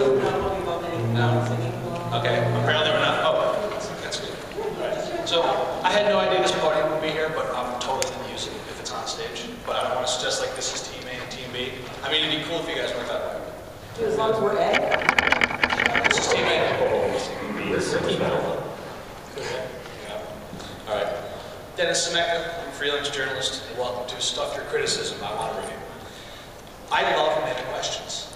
No. Okay, apparently we're not, oh, that's good. Alright. So, I had no idea this podium would be here, but I'm totally gonna use it if it's on stage. But I don't wanna suggest like this is team A and team B. I mean, it'd be cool if you guys went that way. Dude, as long as we're A. This is team A. This is team All right. Dennis Scimeca, I'm a freelance journalist, welcome to Stuff Your Criticism, I Want to Review. I love meta questions.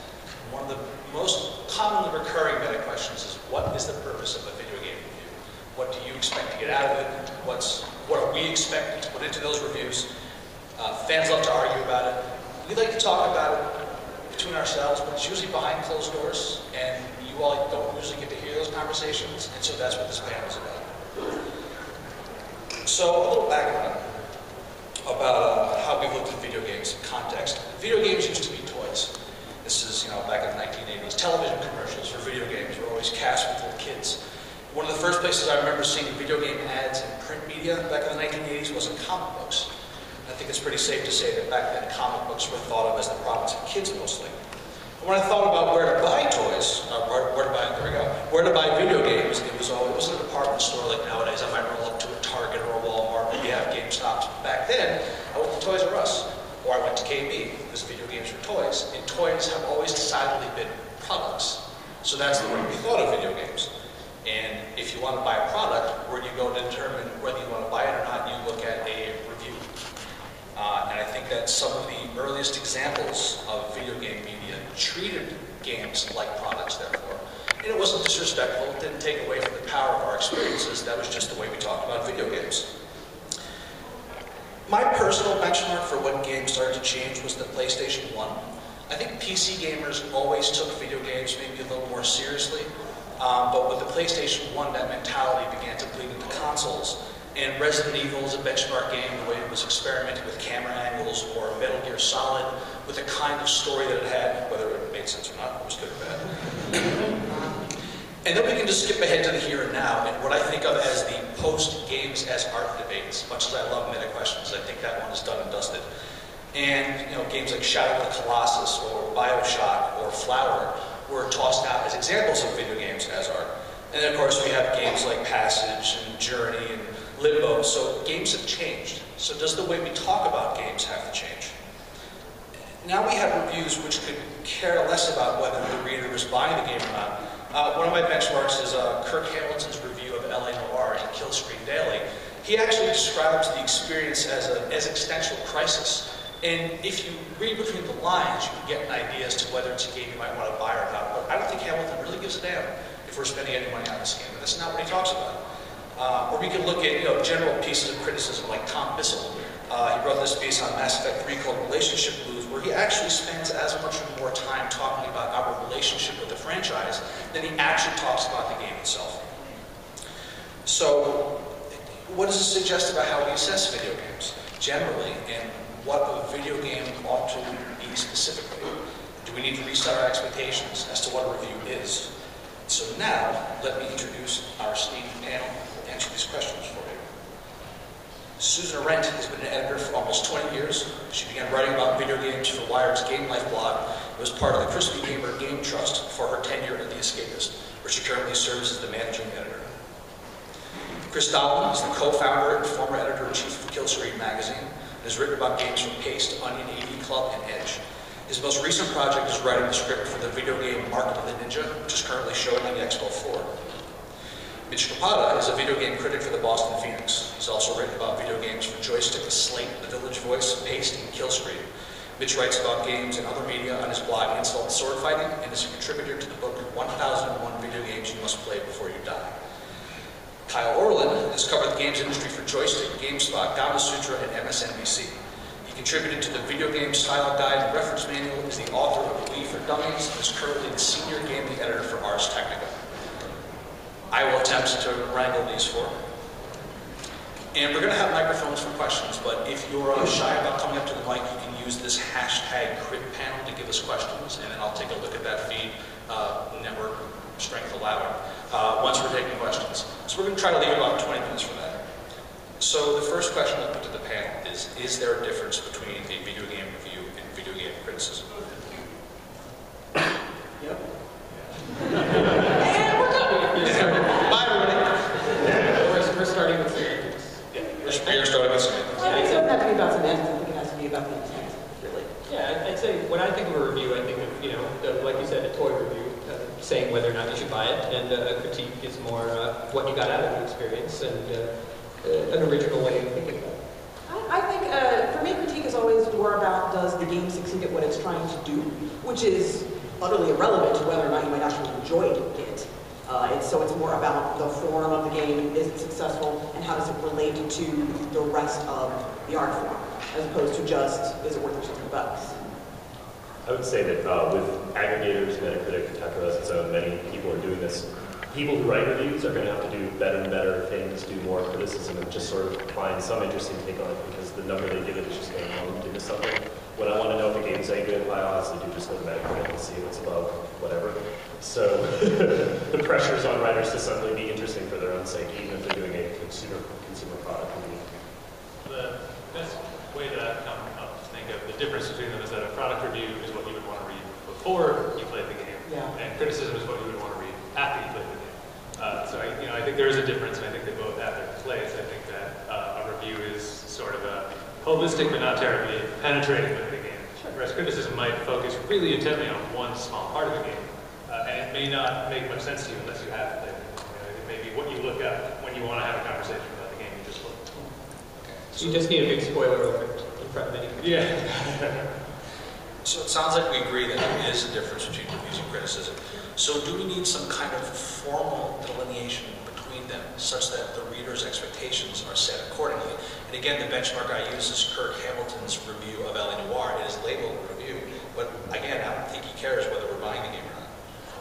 Most commonly recurring meta questions is, what is the purpose of a video game review? What do you expect to get out of it? What's, what are we expecting to put into those reviews? Uh, fans love to argue about it. We like to talk about it between ourselves, but it's usually behind closed doors, and you all don't usually get to hear those conversations, and so that's what this panel is about. So, a little background about uh, how we looked at video games in context. Video games used to be. This is, you know, back in the 1980s. Television commercials for video games were always cast with little kids. One of the first places I remember seeing video game ads in print media back in the 1980s was in comic books. I think it's pretty safe to say that back then comic books were thought of as the province of kids mostly. And when I thought about where to buy toys, uh, where, where to buy, there we go, where to buy video games, it was always, it wasn't a department store like nowadays. I might roll up to a Target or a Walmart, maybe have GameStops. Back then, I went to Toys R Us, or I went to KB, because video games were toys, and toys have always decidedly been products. So that's the way we thought of video games. And if you want to buy a product, where do you go to determine whether you want to buy it or not? You look at a review. Uh, and I think that some of the earliest examples of video game media treated games like products, therefore. And it wasn't disrespectful, it didn't take away from the power of our experiences, that was just the way we talked about video games. My personal benchmark for when games started to change was the PlayStation 1. I think PC gamers always took video games maybe a little more seriously, um, but with the PlayStation 1, that mentality began to bleed into consoles. And Resident Evil is a benchmark game, the way it was experimenting with camera angles, or Metal Gear Solid, with the kind of story that it had, whether it made sense or not, it was good or bad. And then we can just skip ahead to the here and now, and what I think of as the post-games as art debates. Much as I love meta questions, I think that one is done and dusted. And you know, games like Shadow of the Colossus, or Bioshock, or Flower were tossed out as examples of video games as art. And then of course we have games like Passage and Journey and Limbo. So games have changed. So does the way we talk about games have to change? Now we have reviews which could care less about whether the reader is buying the game or not. Uh, one of my benchmarks is uh, Kirk Hamilton's review of LA Noire in Kill Screen Daily. He actually describes the experience as an existential crisis. And if you read between the lines, you can get an idea as to whether it's a game you might want to buy or not. But I don't think Hamilton really gives a damn if we're spending any money on this game. That's not what he talks about. Uh, or we can look at you know general pieces of criticism like Tom Bissell. Uh, he wrote this piece on Mass Effect 3 called Relationship Blues, where he actually spends as much or more time talking about our relationship with the franchise than he actually talks about the game itself. So, what does this suggest about how we assess video games generally, and what a video game ought to be specifically? Do we need to reset our expectations as to what a review is? So now, let me introduce our esteemed panel to answer these questions for. Susan Arendt has been an editor for almost 20 years. She began writing about video games for Wired's Game Life blog and was part of the Crispy Gamer Game Trust for her tenure at The Escapist, where she currently serves as the managing editor. Chris Dahlen is the co-founder and former editor-in-chief of Killscreen magazine and has written about games from Paste, Onion, AV Club, and Edge. His most recent project is writing the script for the video game Mark of the Ninja, which is currently showing on the Expo 4. Mitch Krpata is a video game critic for the Boston Phoenix. He's also written about video games for Joystick, The Slate, The Village Voice, Paste, and Killscreen. Mitch writes about games and other media on his blog Insult Sword Fighting and is a contributor to the book 1001 Video Games You Must Play Before You Die. Kyle Orland has covered the games industry for Joystick, GameSpot, Gamasutra, and MSNBC. He contributed to the Video Game Style Guide and Reference Manual, is the author of Wii for Dummies, and is currently the senior gaming editor for Ars Technica. I will attempt to wrangle these four. And we're going to have microphones for questions, but if you're uh, shy about coming up to the mic, you can use this hashtag crit panel to give us questions, and then I'll take a look at that feed, uh, network strength allowing, uh, once we're taking questions. So we're going to try to leave about 20 minutes for that. So the first question I'll put to the panel is, is there a difference between a video say when I think of a review, I think of you know, the, like you said, a toy review, uh, saying whether or not you should buy it, and uh, a critique is more uh, what you got out of the experience and uh, uh, an original way of thinking about it. I, I think uh, for me, critique is always more about does the game succeed at what it's trying to do, which is utterly irrelevant to whether or not you might actually enjoy it. Uh, so it's more about the form of the game, is it successful, and how does it relate to the rest of the art form, as opposed to just, is it worth your 60 bucks? I would say that uh, with aggregators, Metacritic, Tetra has its many people are doing this. People who write reviews are going to have to do better and better things, do more criticism, and just sort of find some interesting take on it because the number they give it is just going to lumped into something. When I want to know if a game's any good, I honestly do just go to Metacritic and see what's above whatever. So the pressure's on writers to suddenly be interesting for their own sake, even if they're doing a consumer consumer product. The best way I've come up to think of the difference between them is that a product review is what you would want to read before you played the game, Yeah. and criticism is what you would want to read after you played the game. Uh, so I, you know, I think there is a difference, and I think they both have their place. I think that uh, a review is sort of a holistic but not terribly penetrating look at the game, whereas criticism might focus really intently on one small part of the game, uh, and it may not make much sense to you unless you have played it. You know, it may be what you look at when you want to have a conversation about the game you just looked. You just need a big spoiler alert in front. Yeah. So it sounds like we agree that there is a difference between reviews and criticism. So do we need some kind of formal delineation between them such that the reader's expectations are set accordingly? And again, the benchmark I use is Kirk Hamilton's review of L.A. Noire. It is labeled review, but again, I don't think he cares whether we're buying the game or not.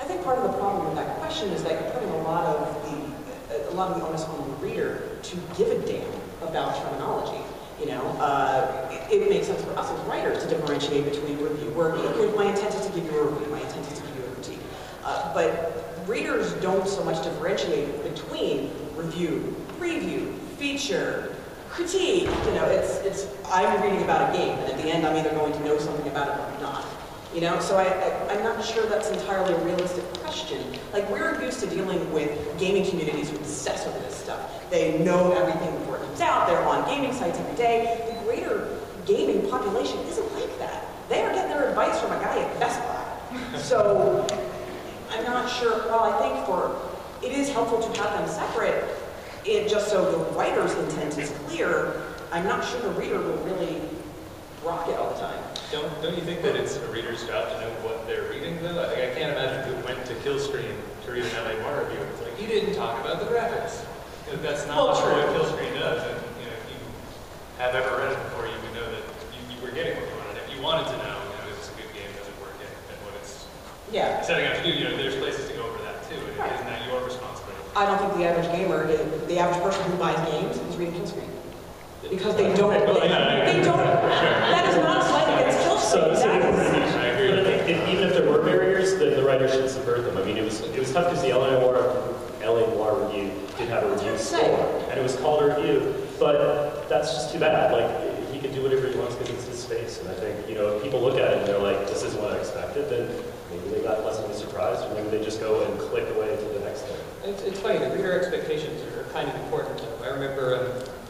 I think part of the problem with that question is that you're putting a lot of the, a lot of the onus on the reader to give a damn about terminology. You know, uh, it, it makes sense for us as writers to differentiate between review, okay, my intent is to give you a review, my intent is to give you a critique. Uh, but readers don't so much differentiate between review, preview, feature, critique. You know, it's, it's, I'm reading about a game, and at the end I'm either going to know something about it or not. You know, so I, I, I'm not sure that's entirely a realistic question. Like, we're used to dealing with gaming communities who obsess over this stuff. They know everything it comes out, they're on gaming sites every day. The greater gaming population isn't like that. They are getting their advice from a guy at Best Buy. So, I'm not sure, while I think for, it is helpful to have them separate, it, just so the writer's intent is clear, I'm not sure the reader will really rock it all the time. Don't, don't you think that it's a reader's job to know what they're reading, though? I, think I can't imagine who went to Killscreen to read an LA Noire review. It's like, you didn't talk about the graphics. You know, that's not Well, what Kill Screen does. And, you know, if you have ever read it before, you would know that you, you were getting what you wanted. If you wanted to know, you know, is this a good game, does it work, and, and what it's Yeah. setting out to do, you know, there's places to go over that, too. And Right. isn't that your responsibility? I don't think the average gamer, is, the average person who buys games is reading kill screen Because they uh, don't, Well, yeah, I they don't, that is not a slight against So, Killscreen. so That is, I agree But I think even if there were barriers, then the writer should subvert them. I mean, it was it was tough because the LA Noire, LA Noire review did have a review score, and it was called a review. But that's just too bad. Like he can do whatever he wants because it's his space. And I think you know, if people look at it and they're like, "This isn't what I expected," then maybe they got pleasantly surprised, or maybe they just go and click away to the next thing. It's, it's funny, the reader expectations are kind of important. I remember um,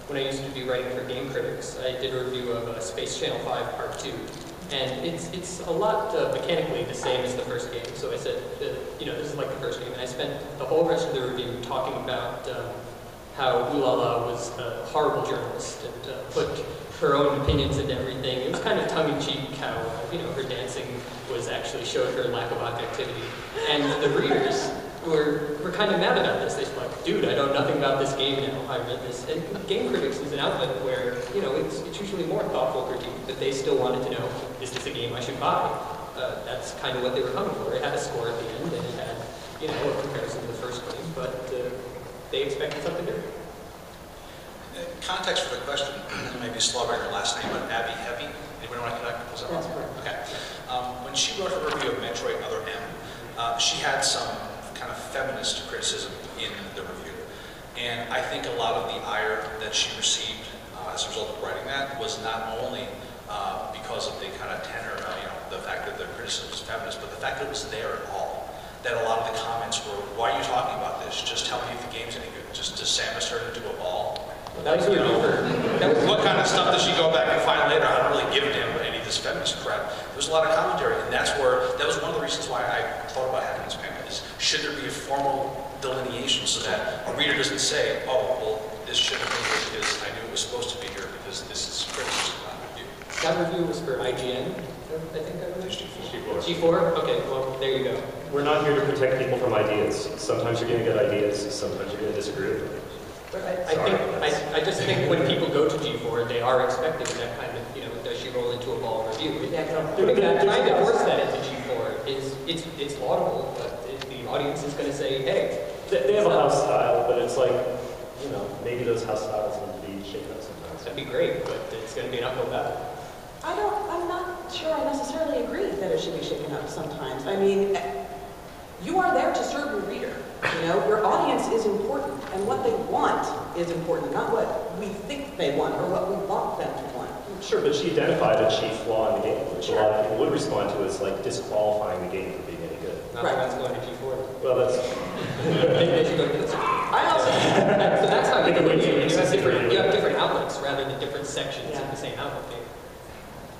when I used to be writing for Game Critics, I did a review of uh, Space Channel 5 Part 2. And it's, it's a lot uh, mechanically the same as the first game. So I said, uh, you know, this is like the first game. And I spent the whole rest of the review talking about um, how Ulala was a horrible journalist and uh, put her own opinions into everything. It was kind of tongue-in-cheek how, you know, her dancing was actually showed her lack of objectivity. And the readers were, were kind of mad about this. They were like, dude, I know nothing about this game now. I read this. And Game Critics is an outlet where, you know, it's, it's usually more thoughtful critique, but they still wanted to know, is this a game I should buy? Uh, that's kind of what they were coming for. It had a score at the end, and it had, you know, a comparison to the first game, but uh, they expected something different. Uh, Context for the question, maybe slobbering her last name, but Abby Heppe. Anybody want to connect? Was that That's wrong? correct. Okay. Um, when she wrote her review of Metroid Other M, uh, she had some kind of feminist criticism in the review. And I think a lot of the ire that she received uh, as a result of writing that was not only uh, because of the kind of tenor, uh, you know, the fact that the criticism was feminist, but the fact that it was there at all. That a lot of the comments were, why are you talking about this? Just tell me if the game's any good. Just does Samus turn into a ball? That was review for, What kind of stuff does she go back and find later? I don't really give a damn about any of this feminist crap. There's a lot of commentary, and that's where, that was one of the reasons why I thought about having this panel, should there be a formal delineation so that a reader doesn't say, oh, well, this shouldn't be here because I knew it was supposed to be here because this is criticism, not review. That review was for IGN, I think I was. G4. G4? Okay, well, there you go. We're not here to protect people from ideas. Sometimes you're going to get ideas, sometimes you're going to disagree with them. But I, I Sorry. think, I, I just think when people go to G4, they are expecting that kind of, you know, does she roll into a ball review? Yeah, no. Doing that, trying to force that into G4 is, it's, it's laudable, but it- the audience is gonna say, hey. They, they have a house style, but it's like, you know, maybe those house styles need to be shaken up sometimes. That'd be great, but it's gonna be an uphill battle. I don't, I'm not sure I necessarily agree that it should be shaken up sometimes. I mean, eh, you are there to serve your reader, you know? Your audience is important, and what they want is important, not what we think they want or what we want them to want. Sure, but she identified a chief flaw in the game, which a lot of people would respond to as like disqualifying the game from being any good. Not Right. everyone's going to G4. Well, that's, Maybe they should go to this. I also, So that's how you Think of do it. You have different, it. you have different outlets rather than different sections Yeah. of the same outlet game.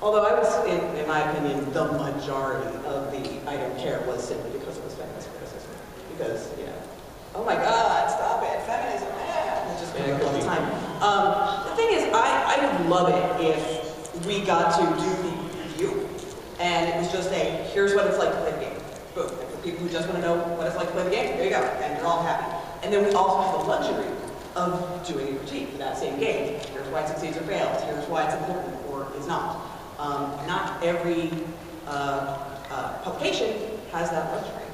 although I was, in, in my opinion, the majority of the I don't care was simply because it was feminist criticism. Because, you know, oh my God, stop it, feminism, ah, it just comes Yeah, up all the time. Um, the thing is, I, I would love it if we got to do the review and it was just a, here's what it's like to play the game. Boom. People who just want to know what it's like to play the game, there you go, and you're all happy. And then we also have the luxury of doing a critique for that same game. Here's why it succeeds or fails. Here's why it's important or is not. Um, not every uh, uh, publication has that luxury,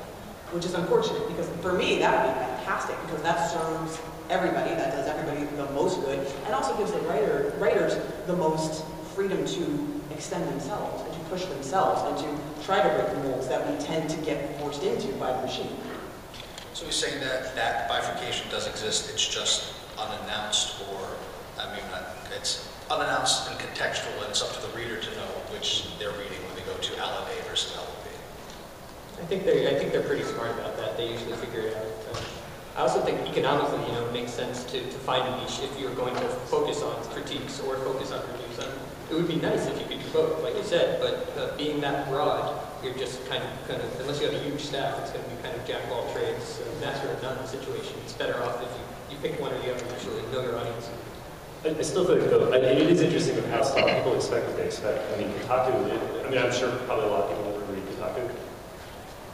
which is unfortunate because for me that would be fantastic because that serves everybody, that does everybody the most good, and also gives the writer writers the most freedom to extend themselves and to push themselves and to try to break the molds that we tend to get forced into by the machine. So he's saying that that bifurcation does exist, it's just unannounced or, I mean, it's unannounced and contextual, and it's up to the reader to know which they're reading when they go to element A versus element B. I think they, I think they're pretty smart about that. They usually figure it out. Uh, I also think economically, you know, it makes sense to, to find a niche if you're going to focus on critiques or focus on reviews. And it would be nice if you could do both, like you said, but uh, being that broad, you're just kind of, kind of, unless you have a huge staff, it's going to be kind of jack of all trades, uh, master of none situation. It's better off if you, you pick one or the other, actually know your audience. I, I still think though, I, it is interesting with how style people expect what they expect. I mean, Kotaku, I mean, I'm sure probably a lot of people never read Kotaku.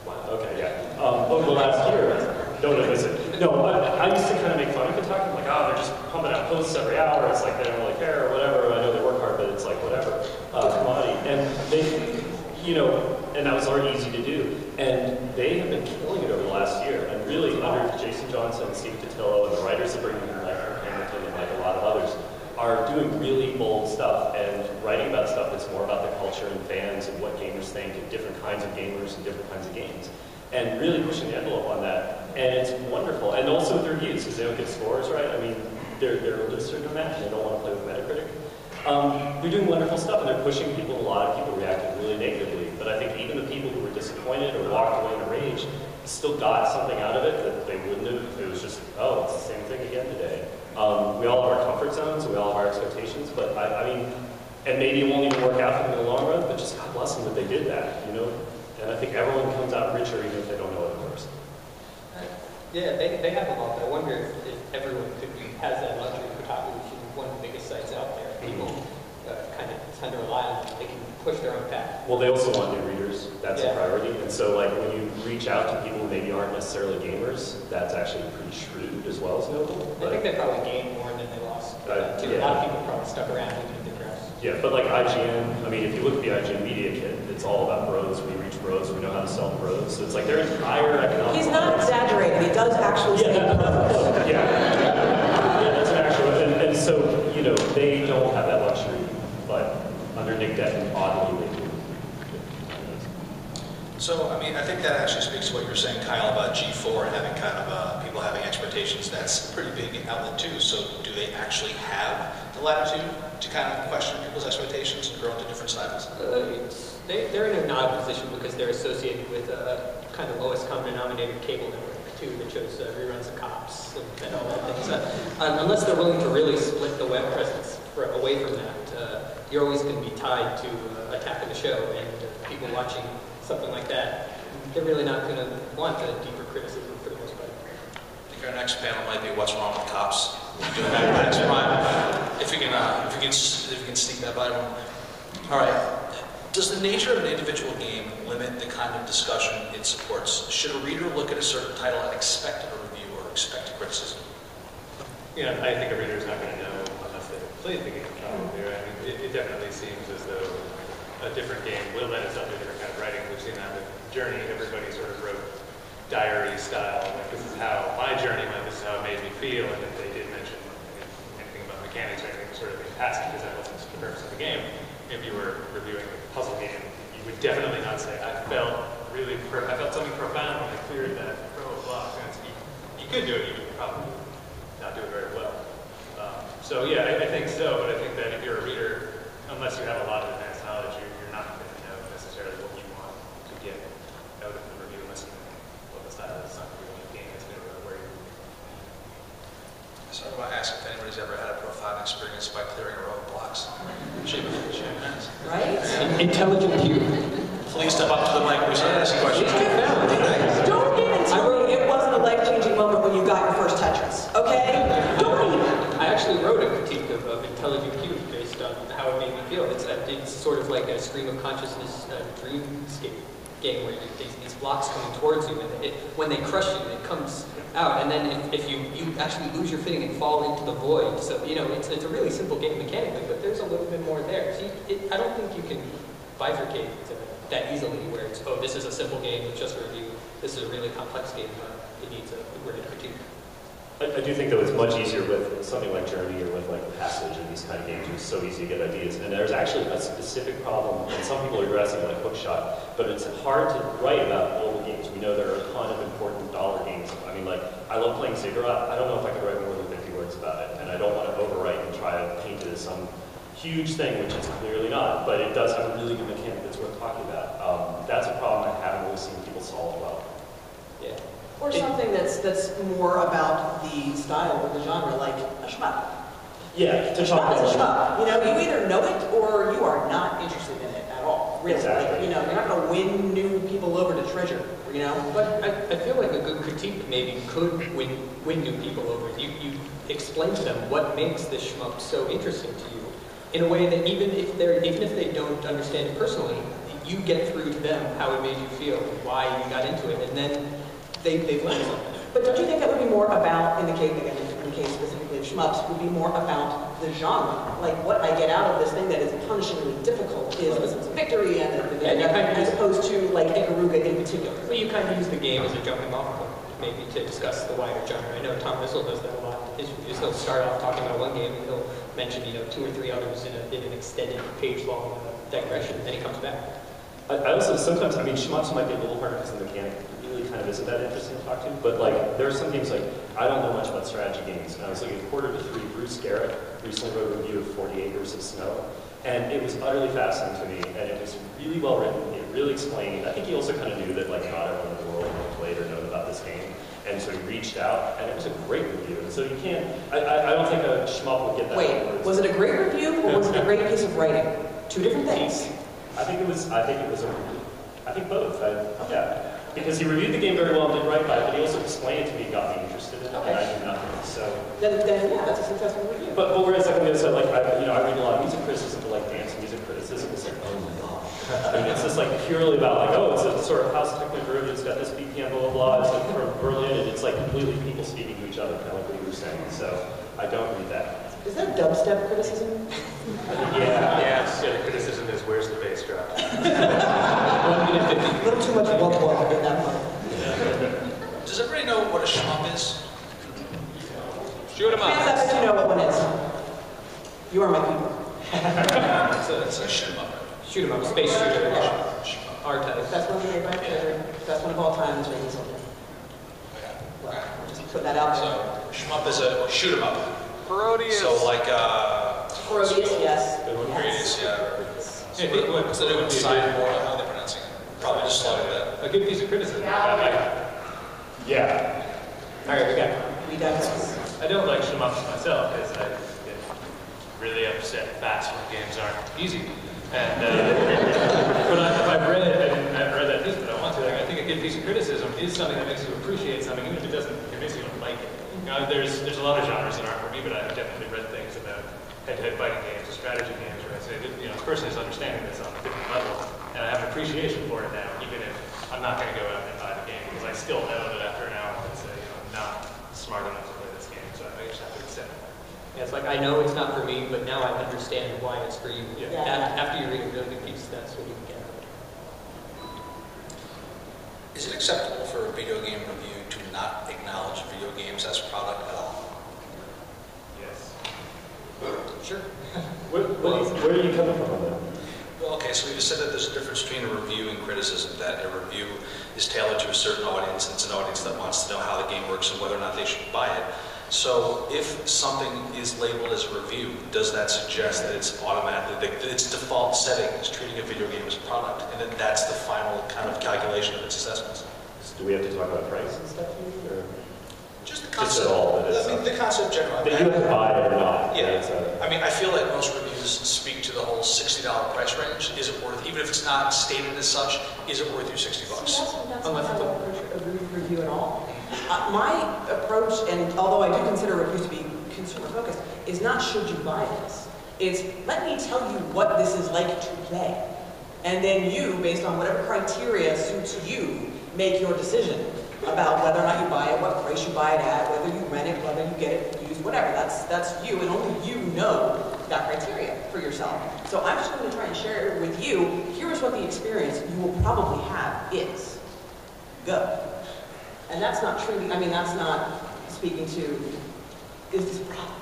Wow, okay, yeah. Um, over the last year, no, no, listen. No, I, I used to kind of make fun of Kotaku, like, oh, they're just pumping out posts every hour. It's like they don't really care or whatever. I know they work hard, but it's like whatever, uh, commodity. And they, you know, and that was already easy to do. And they have been killing it over the last year. And really, under Jason Johnson, Steve Totilo, and the writers that bring in, like Hamilton and like a lot of others, are doing really bold stuff and writing about stuff that's more about the culture and fans and what gamers think and different kinds of gamers and different kinds of games. And really pushing the envelope on that. And it's wonderful. And also with the reviews, because they don't get scores right. I mean, they're, they're a certain amount. They don't want to play with Metacritic. Um, they're doing wonderful stuff and they're pushing people. A lot of people reacted really negatively. But I think even the people who were disappointed or walked away in a rage still got something out of it that they wouldn't have if it was just, oh, it's the same thing again today. Um, we all have our comfort zones, we all have our expectations, but I, I mean, and maybe it won't even work out for them in the long run, but just God bless them that they did that, you know? And I think everyone comes out richer even if they don't know it at first. Uh, Yeah, they, they have a lot, I wonder if, if everyone could be, has that luxury. Kotaku, which is one of the biggest sites out there. People uh, kind of tend to rely on them. They can push their own path. Well, they also want new readers. That's a priority. And so, like, when you reach out to people who maybe aren't necessarily gamers, that's actually pretty shrewd as well as noble. I think they probably gained more than they lost. Uh, too. yeah. A lot of people probably stuck around even if they crashed. yeah, but like IGN, I mean, if you look at the IGN media kit, it's all about bros. We reach bros. We know how to sell bros. So it's like their entire economic. He's not model- exaggerating, he does actually Yeah, say that- pros. yeah, yeah, that's an actual, and, and so, you know, they don't have that luxury, but under Nick Decken, oddly, they do. So, I mean, I think that actually speaks to what you were saying, Kyle, about G4 and having kind of, uh, people having expectations. That's a pretty big outlet too. So do they actually have the latitude to kind of question people's expectations and grow into different styles? Uh, they, they're in an odd position because they're associated with a kind of lowest common denominator cable network too that shows uh, reruns of cops and, and all that things. Uh, unless they're willing to really split the web presence for, away from that, you're always going to be tied to uh, Attack of the Show and uh, people watching something like that they're really not going to want a deeper criticism for the most part. I think our next panel might be what's wrong with cops. Do it back next time. If we can, uh, if we can, if we can sneak that by everyone. All right. Does the nature of an individual game limit the kind of discussion it supports? Should a reader look at a certain title and expect a review or expect criticism? Yeah, I think a reader is not going to know unless they've played the game. Probably. I mean, it, it definitely seems as though a different game will lend itself to a different kind of writing. We've seen that with Journey. Everybody sort of wrote diary style. Like this is how my journey went. This is how it made me feel. And if they did mention anything about mechanics or anything, sort of in passing, because that wasn't the purpose of the game. If you were reviewing a puzzle game, you would definitely not say, "I felt really, I felt something profound when I cleared that row of blocks." And you, you could do it. You would probably not do it very well. So yeah, I, I think so, but I think that if you're a reader, unless you have a lot of advanced knowledge, you're, you're not going to know necessarily what you want to get out of the review unless you know what the style is. It's not really a game, it's never where you're So I want to ask if anybody's ever had a profound experience by clearing a row of blocks. Shame of shame of hands. Right? Intelligent cube. Please step up to the mic when we start asking questions. Don't even tell me it wasn't a life-changing moment when you got your first Tetris, okay? Don't even. I actually wrote a critique Intelligent Cube based on how it made me feel. It's, uh, it's sort of like a stream of consciousness uh, dreamscape game where these, these blocks coming towards you, and it, when they crush you, it comes out, and then if, if you, you actually lose your footing and fall into the void. So, you know, it's, it's a really simple game mechanically, but there's a little bit more there. So you, it, I don't think you can bifurcate that easily where it's, oh, this is a simple game with just a review. This is a really complex game. Uh, it needs a worded critique. I, I do think though it's much easier with something like Journey or with like Passage and these kind of games. It's so easy to get ideas. And there's actually a specific problem, and some people are addressing like Hookshot, but it's hard to write about mobile games. We know there are a ton of important dollar games. I mean, like I love playing Ziggurat. I don't know if I could write more than 50 words about it, and I don't want to overwrite and try to paint it as some huge thing, which it's clearly not. But it does have a really good mechanic that's worth talking about. Um, that's a problem I haven't really seen people solve well. Yeah. Or something that's, that's more about the style or the genre, like a shmup. Yeah, to A talk shmup a about. shmup. You know, you either know it or you are not interested in it at all, really. Like, you know, you're not gonna win new people over to treasure, you know? But I, I feel like a good critique maybe could win, win new people over. You, you explain to them what makes this shmup so interesting to you in a way that even if they're, even if they don't understand it personally, you get through to them how it made you feel, why you got into it, and then they, they've learned. But don't you think that would be more about, in the case, again, in the case specifically of shmups, would be more about the genre? Like what I get out of this thing that is punishingly difficult is the sense victory and, the- Yeah, you kind of as opposed to like Ikaruga in particular. Well, you kind of use the game as a jumping off point, maybe to discuss the wider genre. I know Tom Bissell does that a lot. His reviews, he'll start off talking about one game, and he'll mention, you know, two or three others in, a, in an extended page-long uh, and then he comes back. I, I also sometimes, I mean, shmups might be a little harder because of the mechanic really kind of isn't that interesting to talk to. But like, there are some games like I don't know much about strategy games, and I was like at quarter to three. Bruce Geryk recently wrote a review of 40 Acres of Snow, and it was utterly fascinating to me, and it was really well written. It really explained. I think he also kind of knew that like not everyone in the world played or known about this game. And so he reached out, and it was a great review. And so you can't, I, I, I don't think a shmup would get that. Wait, was it a great review or was it a great piece of writing? Two different things. I think it was. I think it was a. I think both. I, yeah, because he reviewed the game very well and did write by it, but he also explained it to me and got me interested in it, and I knew nothing. So, Then, then yeah, that's a successful review. but, but whereas like on the other side, like I, you know, I read a lot of music criticism, but like dance music criticism, is like, oh my god. I mean, it's just like purely about like, oh, it's a sort of house techno derivative. It's got this BPM, blah blah blah. It's like from Berlin, and it's like completely people speaking to each other, kind of like what you were saying. So I don't read that. Is that dubstep criticism? Yeah. Yes. Yeah, the criticism is where's the bass drop? One minute fifty. A little too much wub wub in that one. Does everybody know what a shmup is? Shoot 'em Hands up up. if you know what one is. You are my people. It's a, it's a shoot 'em up. Shoot 'em up, space shooter, Shmup. R-type. Best one made by Treasure. Best one of all time is Rainy Soldier. Okay. Well, Okay. just put that out there. So shmup is a shoot 'em up. Parodius. So like uh, Proteus, yes. Good one. Parodius, yeah. Hey, think what- What's the new one? Sideboard, Probably just slowed that. A good piece of criticism. I, Yeah. All right, we got We digress. I don't like shmups myself because I get really upset fast when games aren't easy. And uh, but I, if I've read, I didn't, I haven't read that piece, but I want to. Like, I think a a good piece of criticism is something that makes you appreciate something, even if it doesn't convince you to like it. You know, there's, there's a lot of genres that aren't for me, but I've definitely read things about head-to-head fighting games or strategy games where I say, you know, this person is understanding this on a different level, and I have an appreciation for it now, even if I'm not going to go out and buy the game, because I still know that after an hour, I'm say, uh, you know, I'm not smart enough to play this game, so I just have to accept it. Yeah, it's like, I know it's not for me, but now I understand why it's for you. Yeah. Af- After you read a really good piece, that's what you get. Is it acceptable for a video game review to not acknowledge video games as a product at all? Yes. Sure. Where, what is- where are you coming from on that? Well, okay, so we said that there's a difference between a review and criticism, that a review is tailored to a certain audience, and it's an audience that wants to know how the game works and whether or not they should buy it. So if something is labeled as a review, does that suggest that it's automatically, that its default setting is treating a video game as a product, and then that's the final kind of calculation of its assessments? Do we have to talk about price and stuff here, or? Just the Just concept, at all, that it's I mean, the concept generally. That you have to buy it or not? Yeah. It's a- I mean, I feel like most reviews speak to the whole $60 price range. Is it worth, even if it's not stated as such, is it worth your 60 See, bucks? that's, that's Unless how it's a review- review at all. Uh, My approach, and although I do consider reviews to be consumer focused, is not should you buy this. It's let me tell you what this is like to play. And then you, based on whatever criteria suits you, make your decision about whether or not you buy it, what price you buy it at, whether you rent it, whether you get it used, whatever. That's, that's you, and only you know that criteria for yourself. So I'm just going to try and share it with you. Here is what the experience you will probably have is. Go. And that's not truly, I mean, that's not speaking to, is this a problem?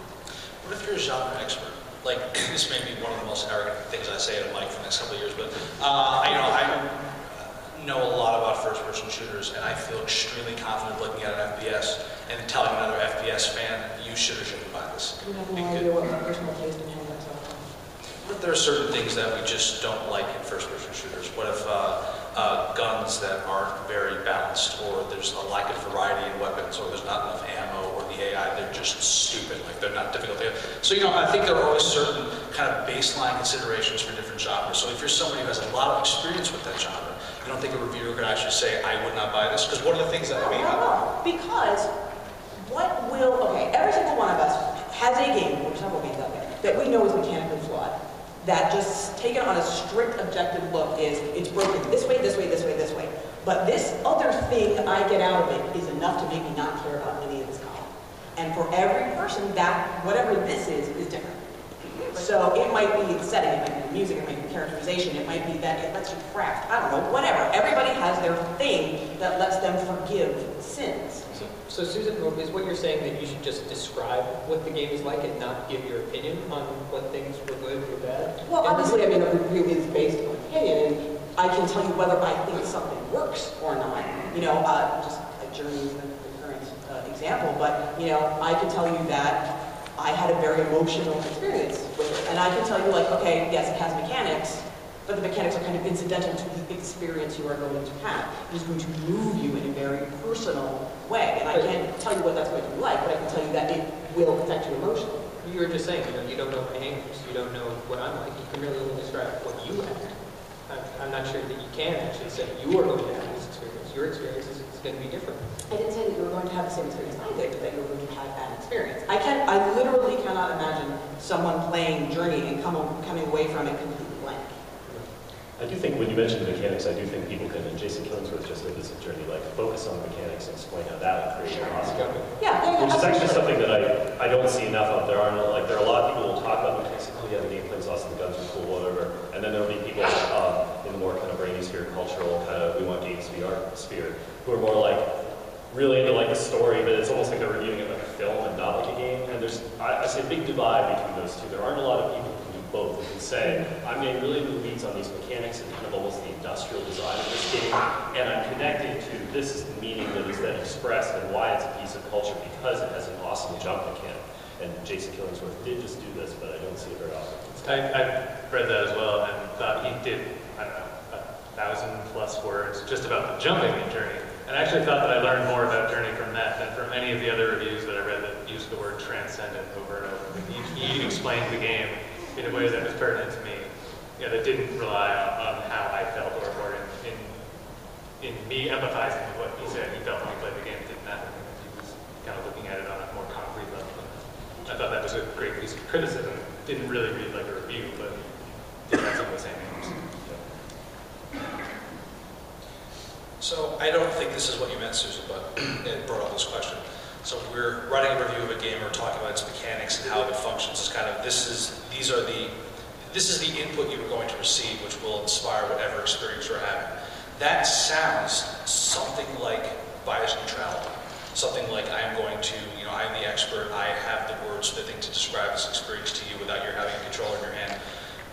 What if you're a genre expert? Like, this may be one of the most arrogant things I say to Mike for the next couple of years, but, uh, I- you know, I know a lot about first-person shooters, and I feel extremely confident looking at an FPS and telling another FPS fan, you should or shouldn't buy this. You have no idea what my personal taste in handguns are. But there are certain things that we just don't like in first-person shooters. What if uh, uh, guns that aren't very balanced, or there's a lack of variety in weapons, or there's not enough ammo, or the AI, they're just stupid, like they're not difficult to So, you know, I think there are always certain kind of baseline considerations for different genres. So if you're somebody who has a lot of experience with that genre, you don't think a reviewer could actually say, I would not buy this? Because what are the things that No, we no, have? no. Because what will, okay, every single one of us has a game, or several games out there, that we know is mechanically flawed. That just taken on a strict objective look is, it's broken this way, this way, this way, this way. But this other thing I get out of it is enough to make me not care about any of this column. And for every person, that, whatever this is, is different. So it might be the setting, it might be the music, it might be characterization, it might be that it lets you craft, I don't know, whatever. Everybody has their thing that lets them forgive sins. So, so Susan, is what you're saying that you should just describe what the game is like and not give your opinion on what things were good or bad? Well, And- obviously, I mean, a review is based on opinion, I can tell you whether I think something works or not. You know, uh, just a journey is the the current uh, example, but, you know, I can tell you that I had a very emotional experience with it. And I can tell you, like, okay, yes, it has mechanics, but the mechanics are kind of incidental to the experience you are going to have. It is going to move you in a very personal way. And I can't tell you what that's going to be like, but I can tell you that it will affect you emotionally. You were just saying, you know, you don't know my angles, you don't know what I'm like, you can really only describe what you have. I'm, I'm not sure that you can actually say you are going to have this experience. Your experience is, going to be different. I didn't say that you were going to have the same experience I did, but that you were going to have an experience. I can't, I literally someone playing Journey and come, coming away from it completely blank. I do think when you mention the mechanics, I do think people can, and Jason Killingsworth just did this in Journey, like focus on the mechanics and explain how that would create an awesome game. Yeah, yeah, yeah. Which is absolutely. actually something that I, I don't see enough of. There are no, like, there are a lot of people who will talk about mechanics, like, oh yeah, the gameplay's awesome, the guns are cool, whatever. And then there'll be people, um, in the more kind of brainy sphere, cultural, kind of, we want games to be art sphere, who are more like, really into like the story, but it's almost like they're reviewing it like a film and not like a game. And there's, I, I see a big divide between those two. There aren't a lot of people who can do both. Who can say, I'm getting really into the on these mechanics and kind of almost the industrial design of this game, and I'm connecting to this is the meaning that is then expressed and why it's a piece of culture because it has an awesome jump mechanic. And Jason Killingsworth did just do this, but I don't see it very often. I, read that as well and thought he did, I don't know, a thousand plus words just about the jumping in Journey. And I actually thought that I learned more about Journey from that than from any of the other reviews that I read that used the word transcendent over and over. He, he explained the game in a way that was pertinent to me, yeah, that didn't rely on, on how I felt or, or in, in, in me empathizing with what he said, he felt when he played the game it didn't matter. He was kind of looking at it on a more concrete level. I thought that was a great piece of criticism. Didn't really read like a review, but some of the same aims. So I don't think this is what you meant, Susan, but it brought up this question. So when we're writing a review of a game or talking about its mechanics and how it functions, it's kind of this is these are the this is the input you are going to receive, which will inspire whatever experience you're having. That sounds something like bias neutrality. Something like I am going to, you know, I am the expert, I have the words fitting to describe this experience to you without your having a controller in your hand.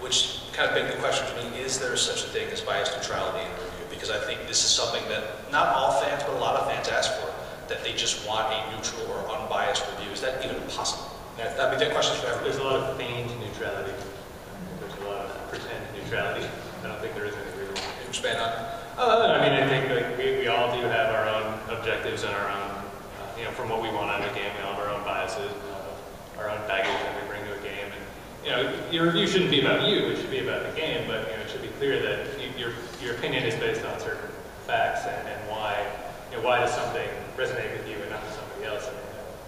Which kind of begs the question to me, is there such a thing as bias neutrality in review? Because I think this is something that not all fans, but a lot of fans ask for, that they just want a neutral or unbiased review. Is that even possible? That, that'd be the question for everybody. There's a lot of feigned neutrality. There's a lot of pretend neutrality. I don't think there is any real one. Expand on? Uh, I mean, I think like we, we all do have our own objectives and our own, uh, you know, from what we want out of a game, we all have our own biases, we all have our own baggage that we bring to a game. And, you know, your review shouldn't be about you, it should be about the game, but, you know, it should be clear that you, your, your opinion is based on certain facts and, and why, you know, why does something resonate with you and not with somebody else. Mean,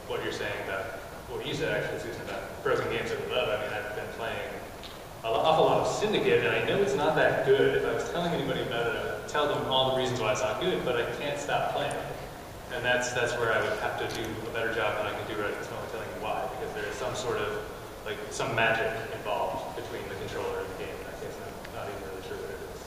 what you're saying about, what you said actually, Susan, about broken games we love, I mean, I've been playing an awful lot of Syndicate, and I know it's not that good. If I was telling anybody about it, I would tell them all the reasons why it's not good, but I can't stop playing. And that's that's where I would have to do a better job than I can do right at this moment telling you why, because there is some sort of like some magic involved between the controller and the game. And I think I'm not even really sure what it is.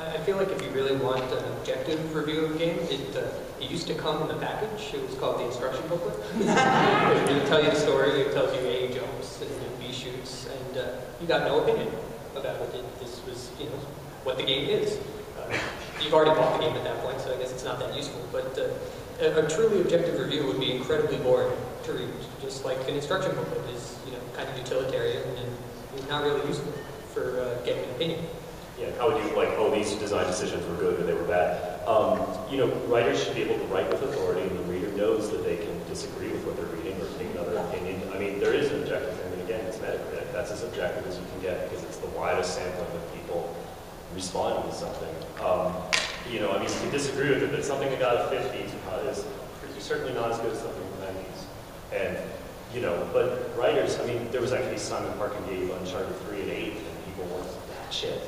I I feel like if you really want an objective review of a game, it, uh, it used to come in a package. It was called the instruction booklet. it would tell you the story. It tells you A jumps and B shoots, and uh, you got no opinion about it. it. This was, you know, what the game is. Uh, you've already bought the game at that point, so I guess it's not that useful. But uh, a, a truly objective review would be incredibly boring to read, just like an instruction booklet is, you know, kind of utilitarian and not really useful for uh, getting an opinion. Yeah, how would you, like, oh, these design decisions were good or they were bad? Um, you know, writers should be able to write with authority, and the reader knows that they can disagree with what they're reading or take another opinion. I mean, there is an objective thing, and again, it's Metacritic. That's as objective as you can get because it's the widest sampling of people responding to something. Um, you know, I mean, you can disagree with it, but something that got a 50 is certainly not as good as something in the 90s. And, you know, but writers, I mean, there was actually Simon Parkin gave Uncharted 3 and 8, and people went, that shit.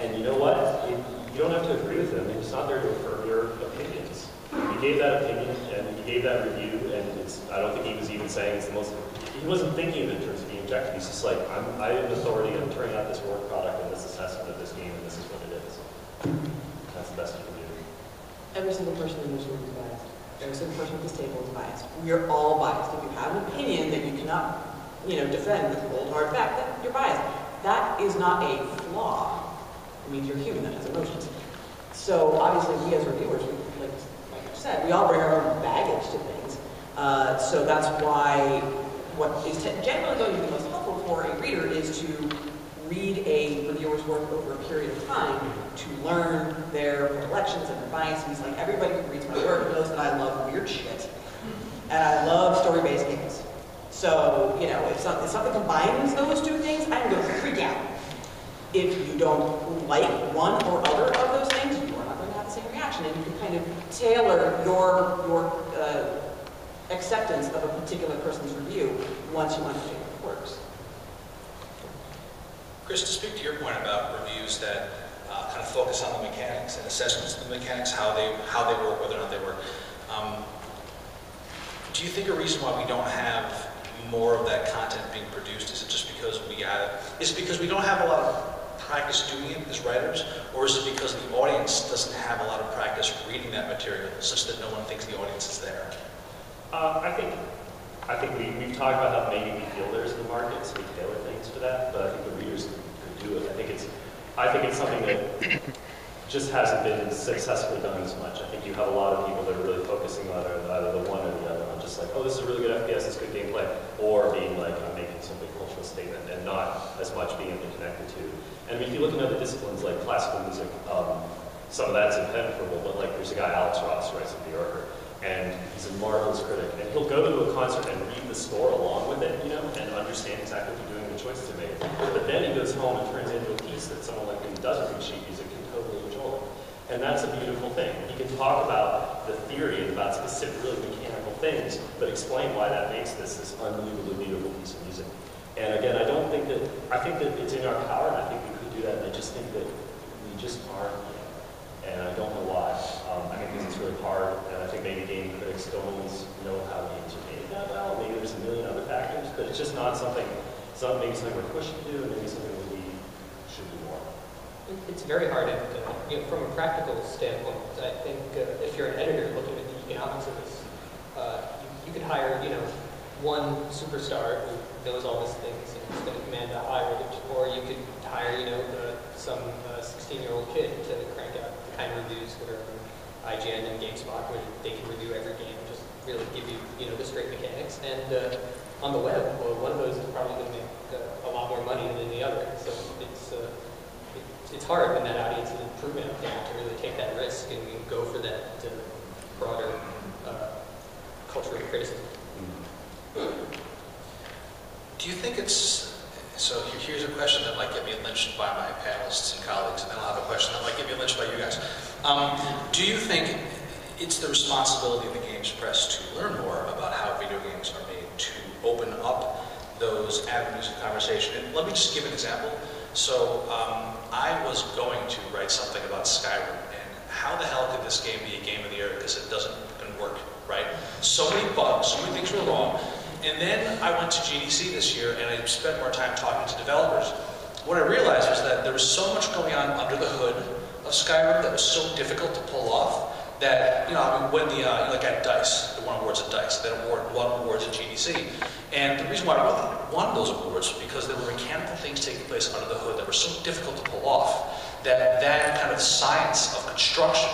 And you know what? You, you don't have to agree with them. It's not there to affirm your opinions. He gave that opinion and he gave that review, and it's, I don't think he was even saying it's the most. He wasn't thinking of it in terms of being objective. He's just like, I'm, I have authority. I'm turning out this work product and this assessment of this game, and this is what it is. That's the best you can do. Every single person in this room is biased. Every single person at this table is biased. We are all biased. If you have an opinion that you cannot, you know, defend with cold hard fact, then you're biased. That is not a flaw. It means you're human that has emotions. So obviously, we as reviewers, we, like, like I said, we all bring our own baggage to things. Uh, so that's why what is generally going to be the most helpful for a reader is to read a reviewer's work over a period of time to learn their recollections and their biases. Like everybody who reads my work knows that I love weird shit. And I love story-based games. So, you know, if, some, if something combines those two things, I'm going to freak out. If you don't like one or other of those things, you are not going to have the same reaction. And you can kind of tailor your, your uh, acceptance of a particular person's review once you understand it works. Chris, to speak to your point about reviews that uh, kind of focus on the mechanics and assessments of the mechanics, how they how they work, whether or not they work. Um, do you think a reason why we don't have more of that content being produced is it just because we have is it because we don't have a lot of practice doing it as writers, or is it because the audience doesn't have a lot of practice reading that material, such that no one thinks the audience is there? Uh, I think I think we, we've talked about how maybe we feel there's the market, so we tailor things for that, but I think the readers can, do it. I think it's I think it's something that just hasn't been successfully done as much. I think you have a lot of people that are really focusing on either, either the one or the other, on just like, oh, this is a really good FPS, it's good gameplay, or being like, I'm making some big cultural statement, and not as much being able to connect the two. And if you look at other disciplines like classical music, um, some of that's impenetrable, but like there's a guy, Alex Ross, writes at The Yorker, and he's a marvelous critic, and he'll go to a concert and read the score along with it, you know, and understand exactly what you're doing, the choices are made. But then he goes home and turns into a piece that someone like me who doesn't read sheet music can totally enjoy. And that's a beautiful thing. You can talk about the theory and about specific, really mechanical things, but explain why that makes this this unbelievably beautiful piece of music. And again, I don't think that, I think that it's in our power, and I think we that, I just think that we just aren't. And I don't know why. Um, I think it's really hard, and I think maybe game critics don't always know how games are made that well. Maybe there's a million other factors, but it's just not something, it's not maybe something we're pushing to do, and maybe something that we should do more. It's very hard, and, uh, you know, from a practical standpoint, I think uh, if you're an editor looking at the economics of this, uh, you, you could hire, you know, one superstar who knows all these things and is going to command a high rate, or you could hire, you know, uh, some 16-year-old kid to crank out the kind of reviews that are IGN and GameSpot, where they can review every game and just really give you, you know, the straight mechanics. And uh, on the web, well, one of those is probably going to make uh, a lot more money than the other. So it's uh, it- it's hard when that audience is improvement up there to really take that risk and and go for that uh, broader uh, cultural criticism. Do you think it's, so here's a question that might get me lynched by my panelists and colleagues, and then I'll have a question that might get me lynched by you guys. Um, do you think it's the responsibility of the games press to learn more about how video games are made, to open up those avenues of conversation? And let me just give an example. So um, I was going to write something about Skyrim, and how the hell could this game be a game of the year because it doesn't work, right? So many bugs, so many things were wrong. And then I went to GDC this year and I spent more time talking to developers. What I realized was that there was so much going on under the hood of Skyrim that was so difficult to pull off that, you know, I mean, when the, uh, like at DICE, they won awards at DICE, they award, won awards at GDC. And the reason why I won those awards was because there were mechanical things taking place under the hood that were so difficult to pull off that that kind of science of construction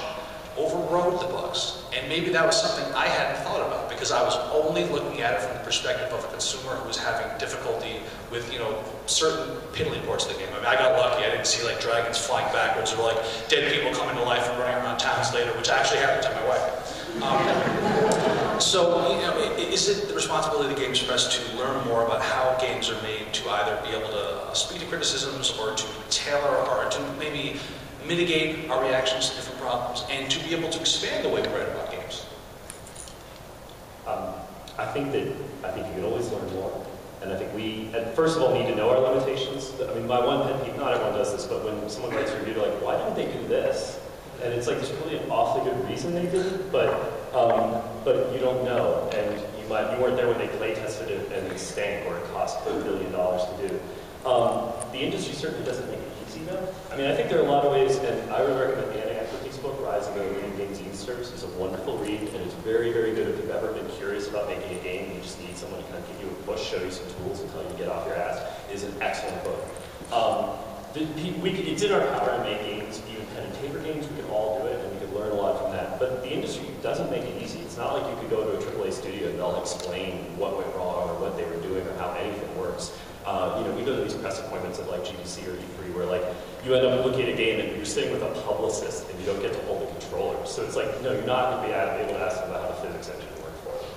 overrode the bugs. And maybe that was something I hadn't thought about because I was only looking at it from the perspective of a consumer who was having difficulty with, you know, certain piddly parts of the game. I mean, I got lucky. I didn't see like dragons flying backwards or like dead people coming to life and running around towns later, which actually happened to my wife. Um, so, you know, is it the responsibility of the Games Press to learn more about how games are made to either be able to uh, speak to criticisms or to tailor or to maybe mitigate our reactions to different problems and to be able to expand the way we write about games? Um, I think that, I think you can always learn more. And I think we, first of all, need to know our limitations. I mean, my one pet peeve, not everyone does this, but when someone writes a review, they're like, why didn't they do this? And it's like, there's probably an awfully good reason they didn't, but, um, but you don't know. And you might, you weren't there when they play tested it and it stank or it cost a billion dollars to do. Um, the industry certainly doesn't make I mean, I think there are a lot of ways, and I would recommend Anna Anthropy's book, Rising of the Video Games Users. It's a wonderful read, and it's very, very good if you've ever been curious about making a game. You just need someone to kind of give you a push, show you some tools, and tell you to get off your ass. Is an excellent book. Um, the, we it's in our power to make games, even pen and paper games. We could all do it, and we could learn a lot from that. But the industry doesn't make it easy. It's not like you could go to a AAA studio and they'll explain what went wrong or what they were doing or how anything works. Uh, you know, we go to these press appointments at like GDC or E3 where like you end up looking at a game and you're sitting with a publicist and you don't get to hold the controller. So it's like, no, you're not going to be able to ask about how the physics engine worked for them.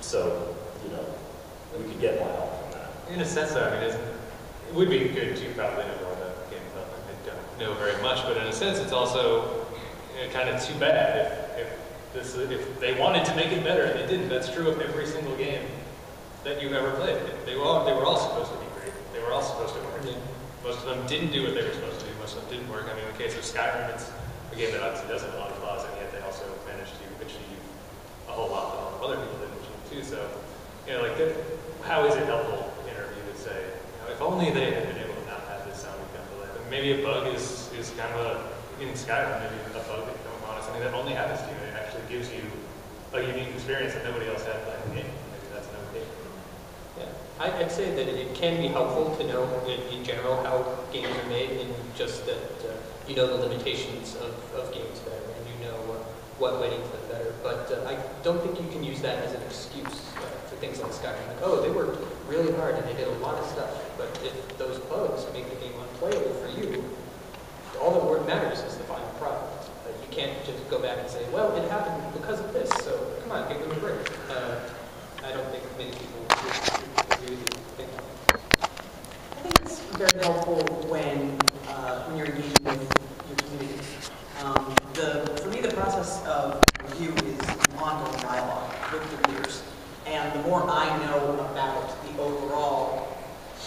So, you know, we could get more help from that. In a sense, though, I mean, it would be good to probably know more about game development. I don't know very much, but in a sense, it's also kind of too bad if, if this if they wanted to make it better and they didn't. That's true of every single game that you've ever played. They were all, they were all supposed to be great. They were all supposed to work. Most of them didn't do what they were supposed to do. Most of them didn't work. I mean, in the case of Skyrim, it's a game that obviously doesn't have a lot of flaws, and yet they also managed to achieve a whole lot that a lot of other people didn't achieve too. So, you know, like, that, how is it helpful in a review to say, you know, if only they had been able to not have this sound we come to life. And maybe a bug is, is kind of a, in Skyrim, maybe a bug that you don't want, is something that only happens to you, and it actually gives you a unique experience that nobody else had playing the game. Maybe that's an okay. Yeah, I- I'd say that it can be helpful to know in, general how games are made and just that uh, you know the limitations of, of games better and you know uh, what went into them better. But uh, I don't think you can use that as an excuse uh, for things like Skyrim. Like, oh, they worked really hard and they did a lot of stuff. But if those bugs make the game unplayable for you, all that matters is the final product. You can't just go back and say, well, it happened because of this, so come on, give them a break. Uh, I don't think many people would very helpful when, uh, when you're engaging with your community. Um, the, for me, the process of review is ongoing dialogue with the readers. And the more I know about the overall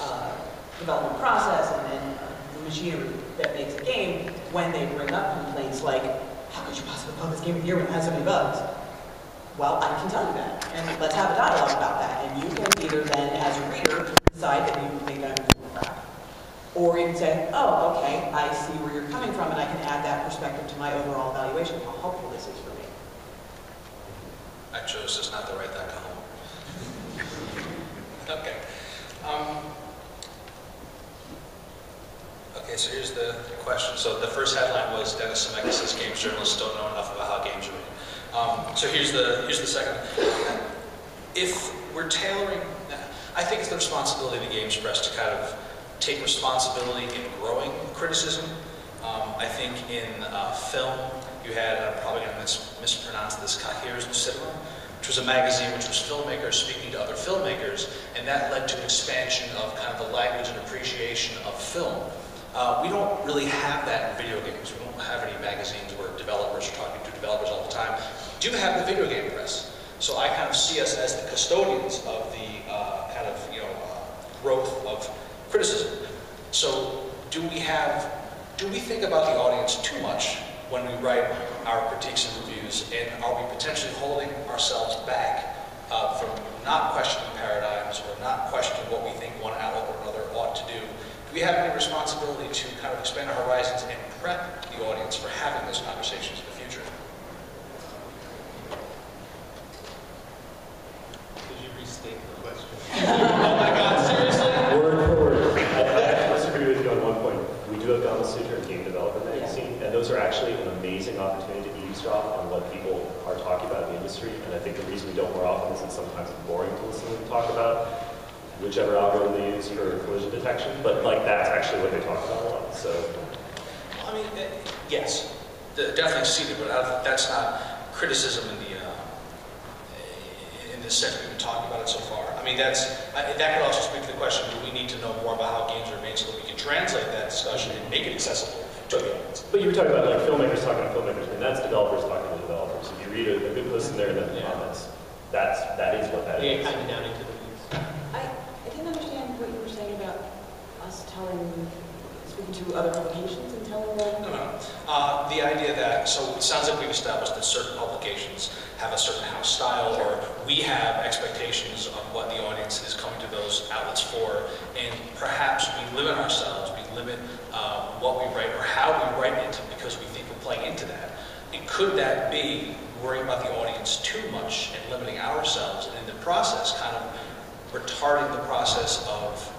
uh, development process and then uh, the machinery that makes a game, when they bring up complaints like, how could you possibly publish this game with when it has so many bugs? Well, I can tell you that. And let's have a dialogue about that. And you can either then, as a reader, decide that you think I'm or you can say, oh, okay, I see where you're coming from, and I can add that perspective to my overall evaluation, how helpful this is for me. I chose just not to write that column. Okay. Um, Okay, so here's the question. So the first headline was Dennis Scimeca says games journalists don't know enough about how games are made. Um, so here's the, here's the second. If we're tailoring, I think it's the responsibility of the Games Press to kind of take responsibility in growing criticism. Um, I think in uh, film, you had, I'm probably going to mis- mispronounce this, Cahiers du Cinema, which was a magazine which was filmmakers speaking to other filmmakers, and that led to an expansion of kind of the language and appreciation of film. Uh, we don't really have that in video games. We don't have any magazines where developers are talking to developers all the time. We do have the video game press. So I kind of see us as the custodians of the uh, kind of, you know, uh, growth of criticism. So do we have, do we think about the audience too much when we write our critiques and reviews? And are we potentially holding ourselves back uh, from not questioning paradigms or not questioning what we think one outlet or another ought to do? Do we have any responsibility to kind of expand our horizons and prep the audience for having those conversations in the future? Did you restate the question? oh my God, seriously? Word for word. I, I disagree with you on one point. We do have Gamasutra and Game Developer Magazine, and those are actually an amazing eavesdrop on what people are talking about in the industry. And I think the reason we don't more often is that sometimes it's boring to listen to them talk about whichever algorithm they use for collision detection. But like that's actually what they talk about a lot. So I mean, yes, de- definitely it, but I- that's not criticism in the, uh, in the sense we've been talking about it so far. I mean, that's, I- that could also speak to the question, do we need to know more about how games are made so that we can translate that discussion and make it accessible the? But you were talking about like filmmakers talking to filmmakers, and that's developers talking to developers. If you read a, a good post in there and then the Yeah. comments, that's that is what that They is. get kind of down into the weeds. I, I didn't understand what you were saying about us telling, speaking to other publications and telling them. No, no. Uh, the idea that, so it sounds like we've established that certain publications have a certain house style, or we have expectations of what the audience is coming to those outlets for, and perhaps we limit ourselves, we limit what we write or how we write into because we think we're playing into that. And could that be worrying about the audience too much and limiting ourselves, and in the process, kind of retarding the process of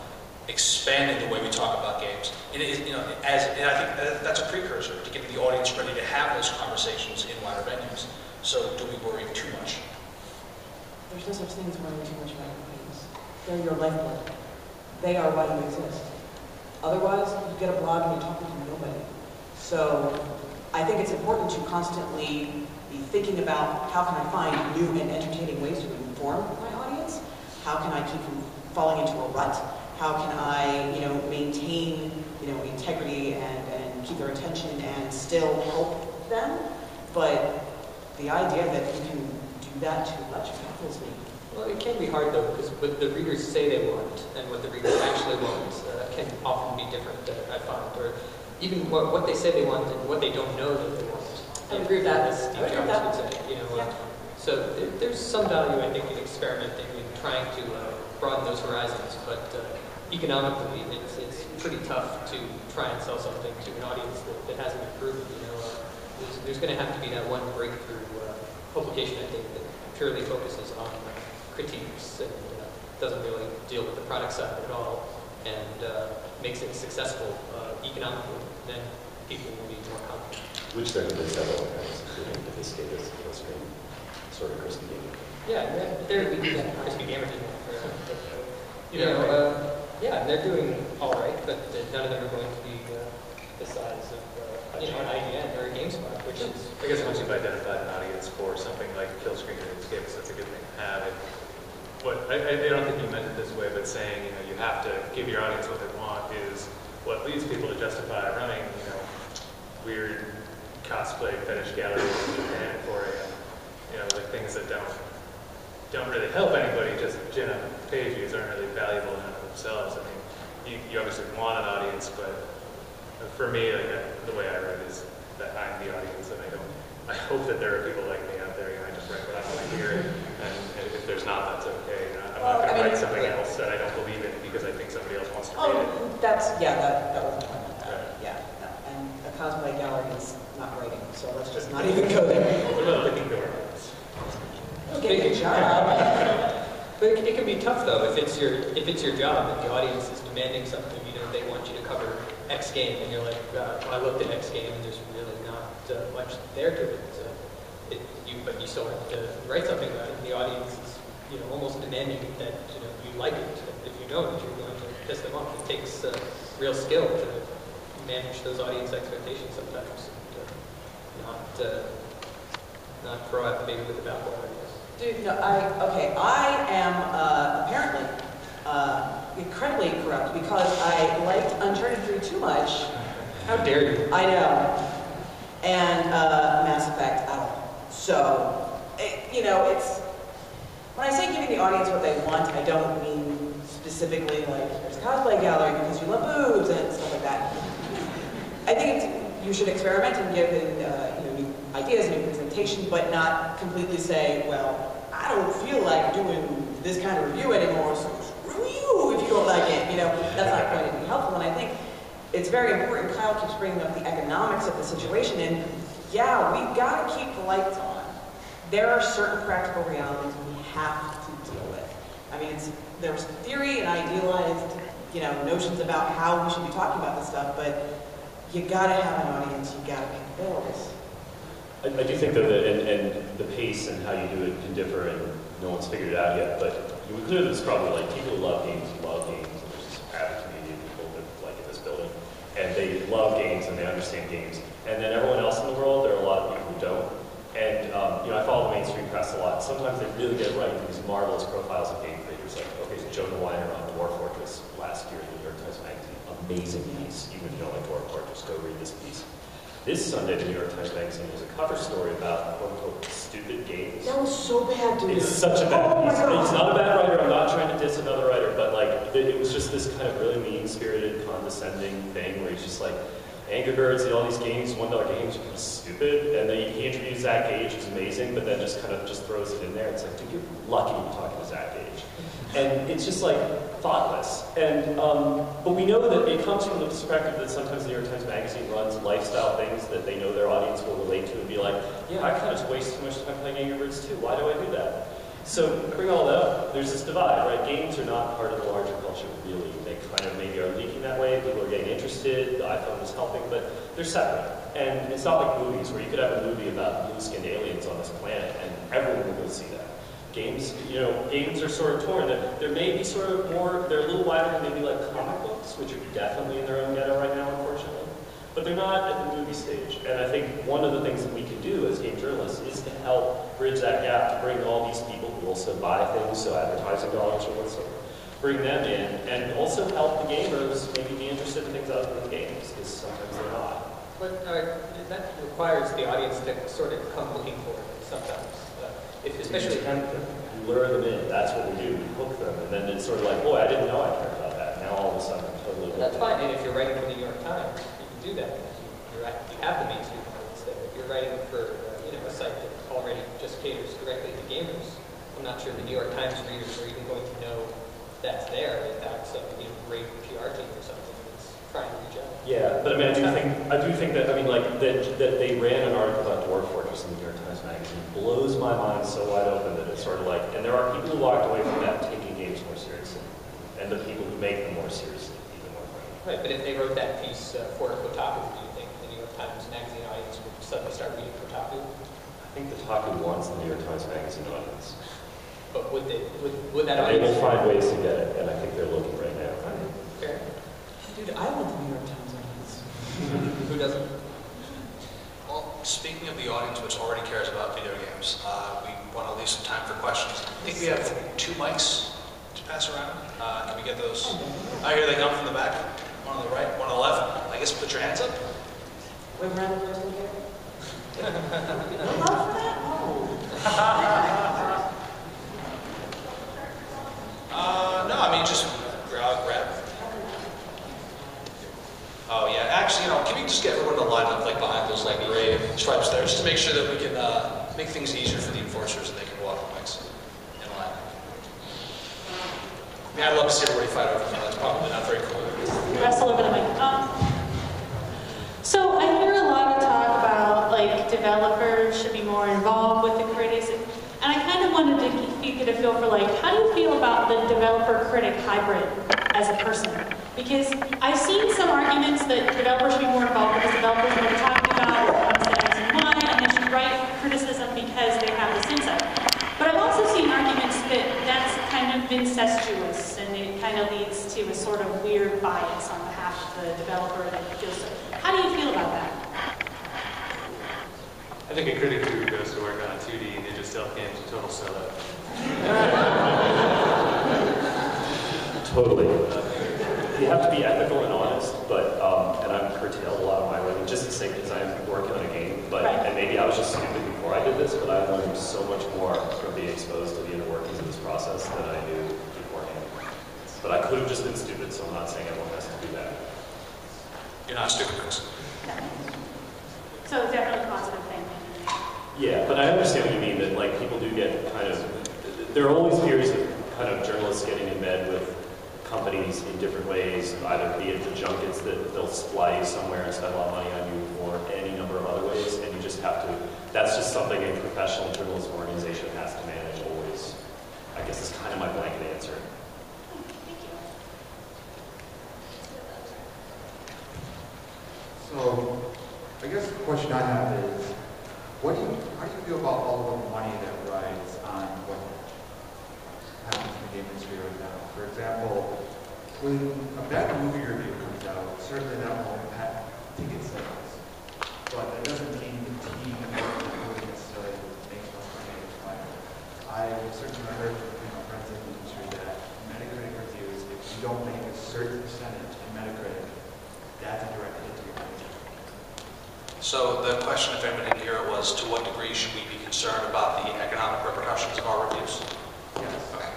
expanding the way we talk about games. And it, you know, as and I think that's a precursor to getting the audience ready to have those conversations in wider venues. So do we worry too much? There's no such thing as worrying too much about your games. They're your lifeblood. They are why you exist. Otherwise, you get a blog and you're talking to nobody. So I think it's important to constantly be thinking about how can I find new and entertaining ways to inform my audience? How can I keep from falling into a rut? How can I, you know, maintain, you know, integrity and, and keep their attention and still help them? But the idea that you can do that too much baffles me. Well, it can be hard though, because what the readers say they want and what the readers actually want uh, can often be different, uh, I find. Or even what, what they say they want and what they don't know that they want. I agree with that. As Steve agree with Jobs that. would say, you know. Yeah. uh, So there- there's some value, I think, in experimenting and trying to uh, broaden those horizons, but uh, economically, it's, it's pretty tough to try and sell something to an audience that, that hasn't been proven, you know. Uh, There's, there's going to have to be that one breakthrough uh, publication, I think, that purely focuses on critiques and uh, doesn't really deal with the product side at all and uh, makes it successful uh, economically, then people will be more confident. Which there have been several kinds, including the escapist illustrating sort of crispy game. Yeah, and they're, they're we crispy gamer did one for, uh, you know, uh, yeah, they're doing all right, but none of them are going to be uh, the size of, uh, you know, an IGN or a GameSpot, which is I guess once you've identified an audience for something like kill screen or escapist, that's a good thing to have. And what I, I I don't think you meant it this way, but saying you know you have to give your audience what they want is what leads people to justify running you know weird cosplay fetish galleries in Japan for a you know like things that don't don't really help anybody, just, you know, page views aren't really valuable of themselves. I mean, you, you obviously want an audience, but for me, like, uh, the way I write is that I'm the audience, and I don't, I hope that there are people like me out there, you know, I just write what I want to hear, and, and if there's not, that's okay, you know, I'm Well, not I gonna mean, write something yeah. else that I don't believe in because I think somebody else wants to read it. Oh, that's, yeah, that, that was the point of that, yeah. no. And a cosplay gallery is not writing, so let's just not even go there. What about licking door? Okay, good job. But it, it can be tough though if it's your if it's your job and the audience is demanding something. You know, they want you to cover X game, and you're like, uh, well, I looked at X game, and there's really not uh, much there to it. So it you, but you still have to write something about it. And the audience is, you know, almost demanding that you know you like it. If you don't, you're going to piss them off, it takes uh, real skill to manage those audience expectations sometimes. And, uh, not uh, not throw out the baby with the bathwater. Dude, no, I, okay, I am uh, apparently uh, incredibly corrupt because I liked Uncharted 3 too much. How dare you? I know. And uh, Mass Effect at all. So, it, you know, it's, when I say giving the audience what they want, I don't mean specifically like, cosplay gallery because you love boobs and stuff like that. I think you should experiment and give in, uh, you know, new ideas, new presentations, but not completely say, well, I don't feel like doing this kind of review anymore, so screw you if you don't like it. You know, that's not going to be helpful. And I think it's very important. Kyle keeps bringing up the economics of the situation, and yeah, we've got to keep the lights on. There are certain practical realities we have to deal with. I mean, there's theory and idealized, you know, notions about how we should be talking about this stuff, but you gotta have an audience, you gotta pay bills. I, I do think though that, and, and the pace and how you do it can differ, and no one's figured it out yet. But you would clear there's probably like people who love games, love games, and there's this avid community of people that like in this building, and they love games and they understand games. And then everyone else in the world, there are a lot of people who don't. And um, you know, I follow the mainstream press a lot. Sometimes they really get right these marvelous profiles of game creators. Like, okay, Jonah Weiner on Dwarf Fortress last year in the New York Times Magazine, amazing piece. Even if you don't like Dwarf Fortress, go read this piece. This Sunday, the New York Times Magazine was a cover story about quote unquote stupid games. That was so bad, dude. It's such a bad Oh piece. He's not a bad writer. I'm not trying to diss another writer, but like it was just this kind of really mean-spirited, condescending thing where he's just like, Angry Birds and all these games, one dollar games are kind of stupid. And then he interviews Zach Gage, who's amazing, but then just kind of just throws it in there. It's like, dude, you're lucky you're talking to Zach Gage. And it's just like thoughtless. And um, but we know that it comes from the perspective that sometimes the New York Times Magazine runs lifestyle things that they know their audience will relate to and be like, yeah, I kind of waste too much time playing Angry Birds too. Why do I do that? So bring all that up. There's this divide, right? Games are not part of the larger culture, really. They kind of maybe are leaking that way. People are getting interested. The iPhone is helping, but they're separate. And it's not like movies where you could have a movie about blue-skinned aliens on this planet and everyone will go see that. Games, you know, games are sort of torn. There, may be sort of more, they're a little wider than maybe like comic books, which are definitely in their own ghetto right now, unfortunately. But they're not at the movie stage. And I think one of the things that we can do as game journalists is to help bridge that gap, to bring all these people who also buy things, so advertising dollars or whatsoever, bring them in, and also help the gamers maybe be interested in things other than games, because sometimes they're not. But uh, that requires the audience to sort of come looking for it sometimes. If, especially, You tempt you lure them in, that's what we do, we hook them, and then it's sort of like, boy, I didn't know I cared about that. Now all of a sudden I'm totally hooked. that's fine. And if you're writing for the New York Times, you can do that. You're right, you have the mainstream audience there. If you're writing for uh, you know a site that already just caters directly to gamers, I'm not sure the New York Times readers are even going to know that's there. If that's some you know, great PR team or something that's trying to reach out. Yeah, but I mean, I do think, I do think that, I mean, like, that, that they ran an article about Dwarf Fortress in the New York Times Magazine blows my mind so wide open that it's sort of like, and there are people who walked away from that taking games more seriously, and the people who make them more seriously, even more. Right, but if they wrote that piece uh, for Kotaku, do you think the New York Times Magazine audience would suddenly start reading Kotaku? I think Kotaku wants the New York Times Magazine audience. But would they, would, would that they will find ways to get it, and I think they're looking right now. Fair. Dude, I want the New York Times audience. Who doesn't? Well, speaking of the audience which already cares about video games, uh, we want to leave some time for questions. I think we have two mics to pass around. Uh, Can we get those? I hear they come from the back, one on the right, one on the left. I guess put your hands up. Wait, around the person here? No love for that? Oh. Oh yeah, actually, you know, can we just get everyone to line up like behind those like gray stripes there, just to make sure that we can uh, make things easier for the enforcers and they can walk the mics in line. I mean, I'd love to see everybody fight over them. That's probably not very cool. Wrestle over the mic. Um, so I hear a lot of talk about like developers should be more involved with the critics, and I kind of wanted to get a feel for like how do you feel about the developer critic hybrid as a person? Because I've seen some arguments that developers should be more involved because developers know what they're talking about, what comes to X and Y, and they should write criticism because they have this insight. But I've also seen arguments that that's kind of incestuous and it kind of leads to a sort of weird bias on behalf of the developer that feels. so. How do you feel about that? I think a critic who goes to work on a 2D Ninja Stealth game is a total sellout. Totally. Uh, You have to be ethical and honest, but, um, and I'm curtailed a lot of my writing just to say because I'm working on a game, but, Right. and maybe I was just stupid before I did this, but I learned so much more from being exposed to the inner workings of this process than I knew beforehand. But I could have just been stupid, so I'm not saying everyone has to do that. You're not stupid, Chris. So it's definitely a positive thing. Yeah, but I understand what you mean, that like people do get kind of, there are always fears of kind of journalists getting in bed with companies in different ways, either be it the junkets that they'll fly you somewhere and spend a lot of money on you, or any number of other ways, and you just have to, that's just something a professional journalism organization has to manage always. I guess is kind of my blanket answer. So, I guess the question I have is, what do you, how do you feel about all of the money that rides on what happens in the game industry right now? For example, when a bad movie review comes out, certainly that will impact ticket sales. But that doesn't mean the team on the movie necessarily makes at the time. I certainly heard from you know, friends in the industry that Metacritic reviews, if you don't make a certain percentage in Metacritic, that's a direct hit to your rating. So the question, if anybody didn't hear it, was to what degree should we be concerned about the economic repercussions of our reviews? Yes. Okay.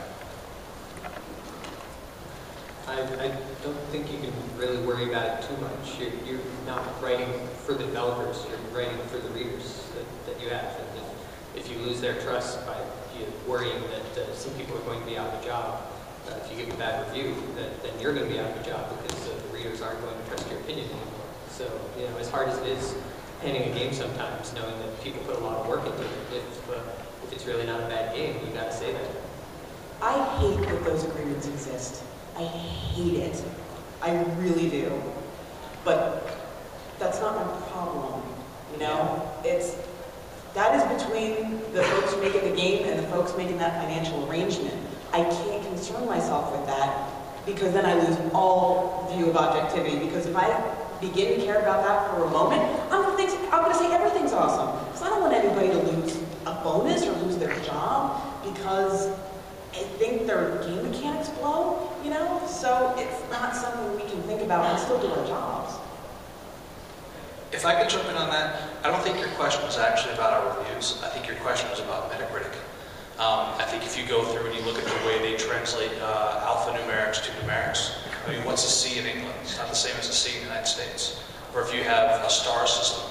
I, I don't think you can really worry about it too much. You're, you're not writing for the developers, you're writing for the readers that, that you have. And if, if you lose their trust by you worrying that uh, some people are going to be out of a job, uh, if you give a bad review, then, then you're going to be out of a job because uh, the readers aren't going to trust your opinion anymore. So, you know, as hard as it is painting a game sometimes, knowing that people put a lot of work into it, if, uh, if it's really not a bad game, you got to say that. I hate that those agreements exist. I hate it. I really do. But that's not my problem, you know? It's, that is between the folks making the game and the folks making that financial arrangement. I can't concern myself with that because then I lose all view of objectivity. Because if I begin to care about that for a moment, I'm gonna think, I'm gonna say everything's awesome. Because I don't want anybody to lose a bonus or lose their job because think their game mechanics blow, you know? So it's not something we can think about and still do our jobs. If I could jump in on that, I don't think your question was actually about our reviews. I think your question was about Metacritic. Um, I think if you go through and you look at the way they translate uh, alphanumerics to numerics, I mean, what's a C in England? It's not the same as a C in the United States. Or if you have a star system,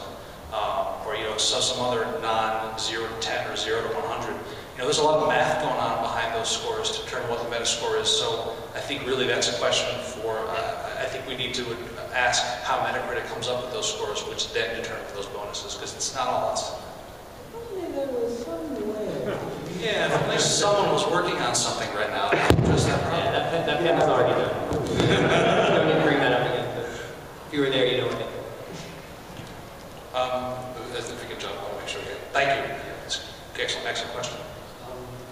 um, or you know, some, other non-0 to 10 or 0 to 100, you know, there's a lot of math going on those scores to determine what the metascore is. So I think really that's a question for, uh, I think we need to ask how Metacritic comes up with those scores, which then determine those bonuses, because it's not all us. There was some way. Yeah, if at least someone was working on something right now address that Yeah, that, that pen is already done. Don't need to bring that up again, if you were there, you know what I mean. Um, if we can jump, I want to make sure we get, thank you. Excellent, excellent question.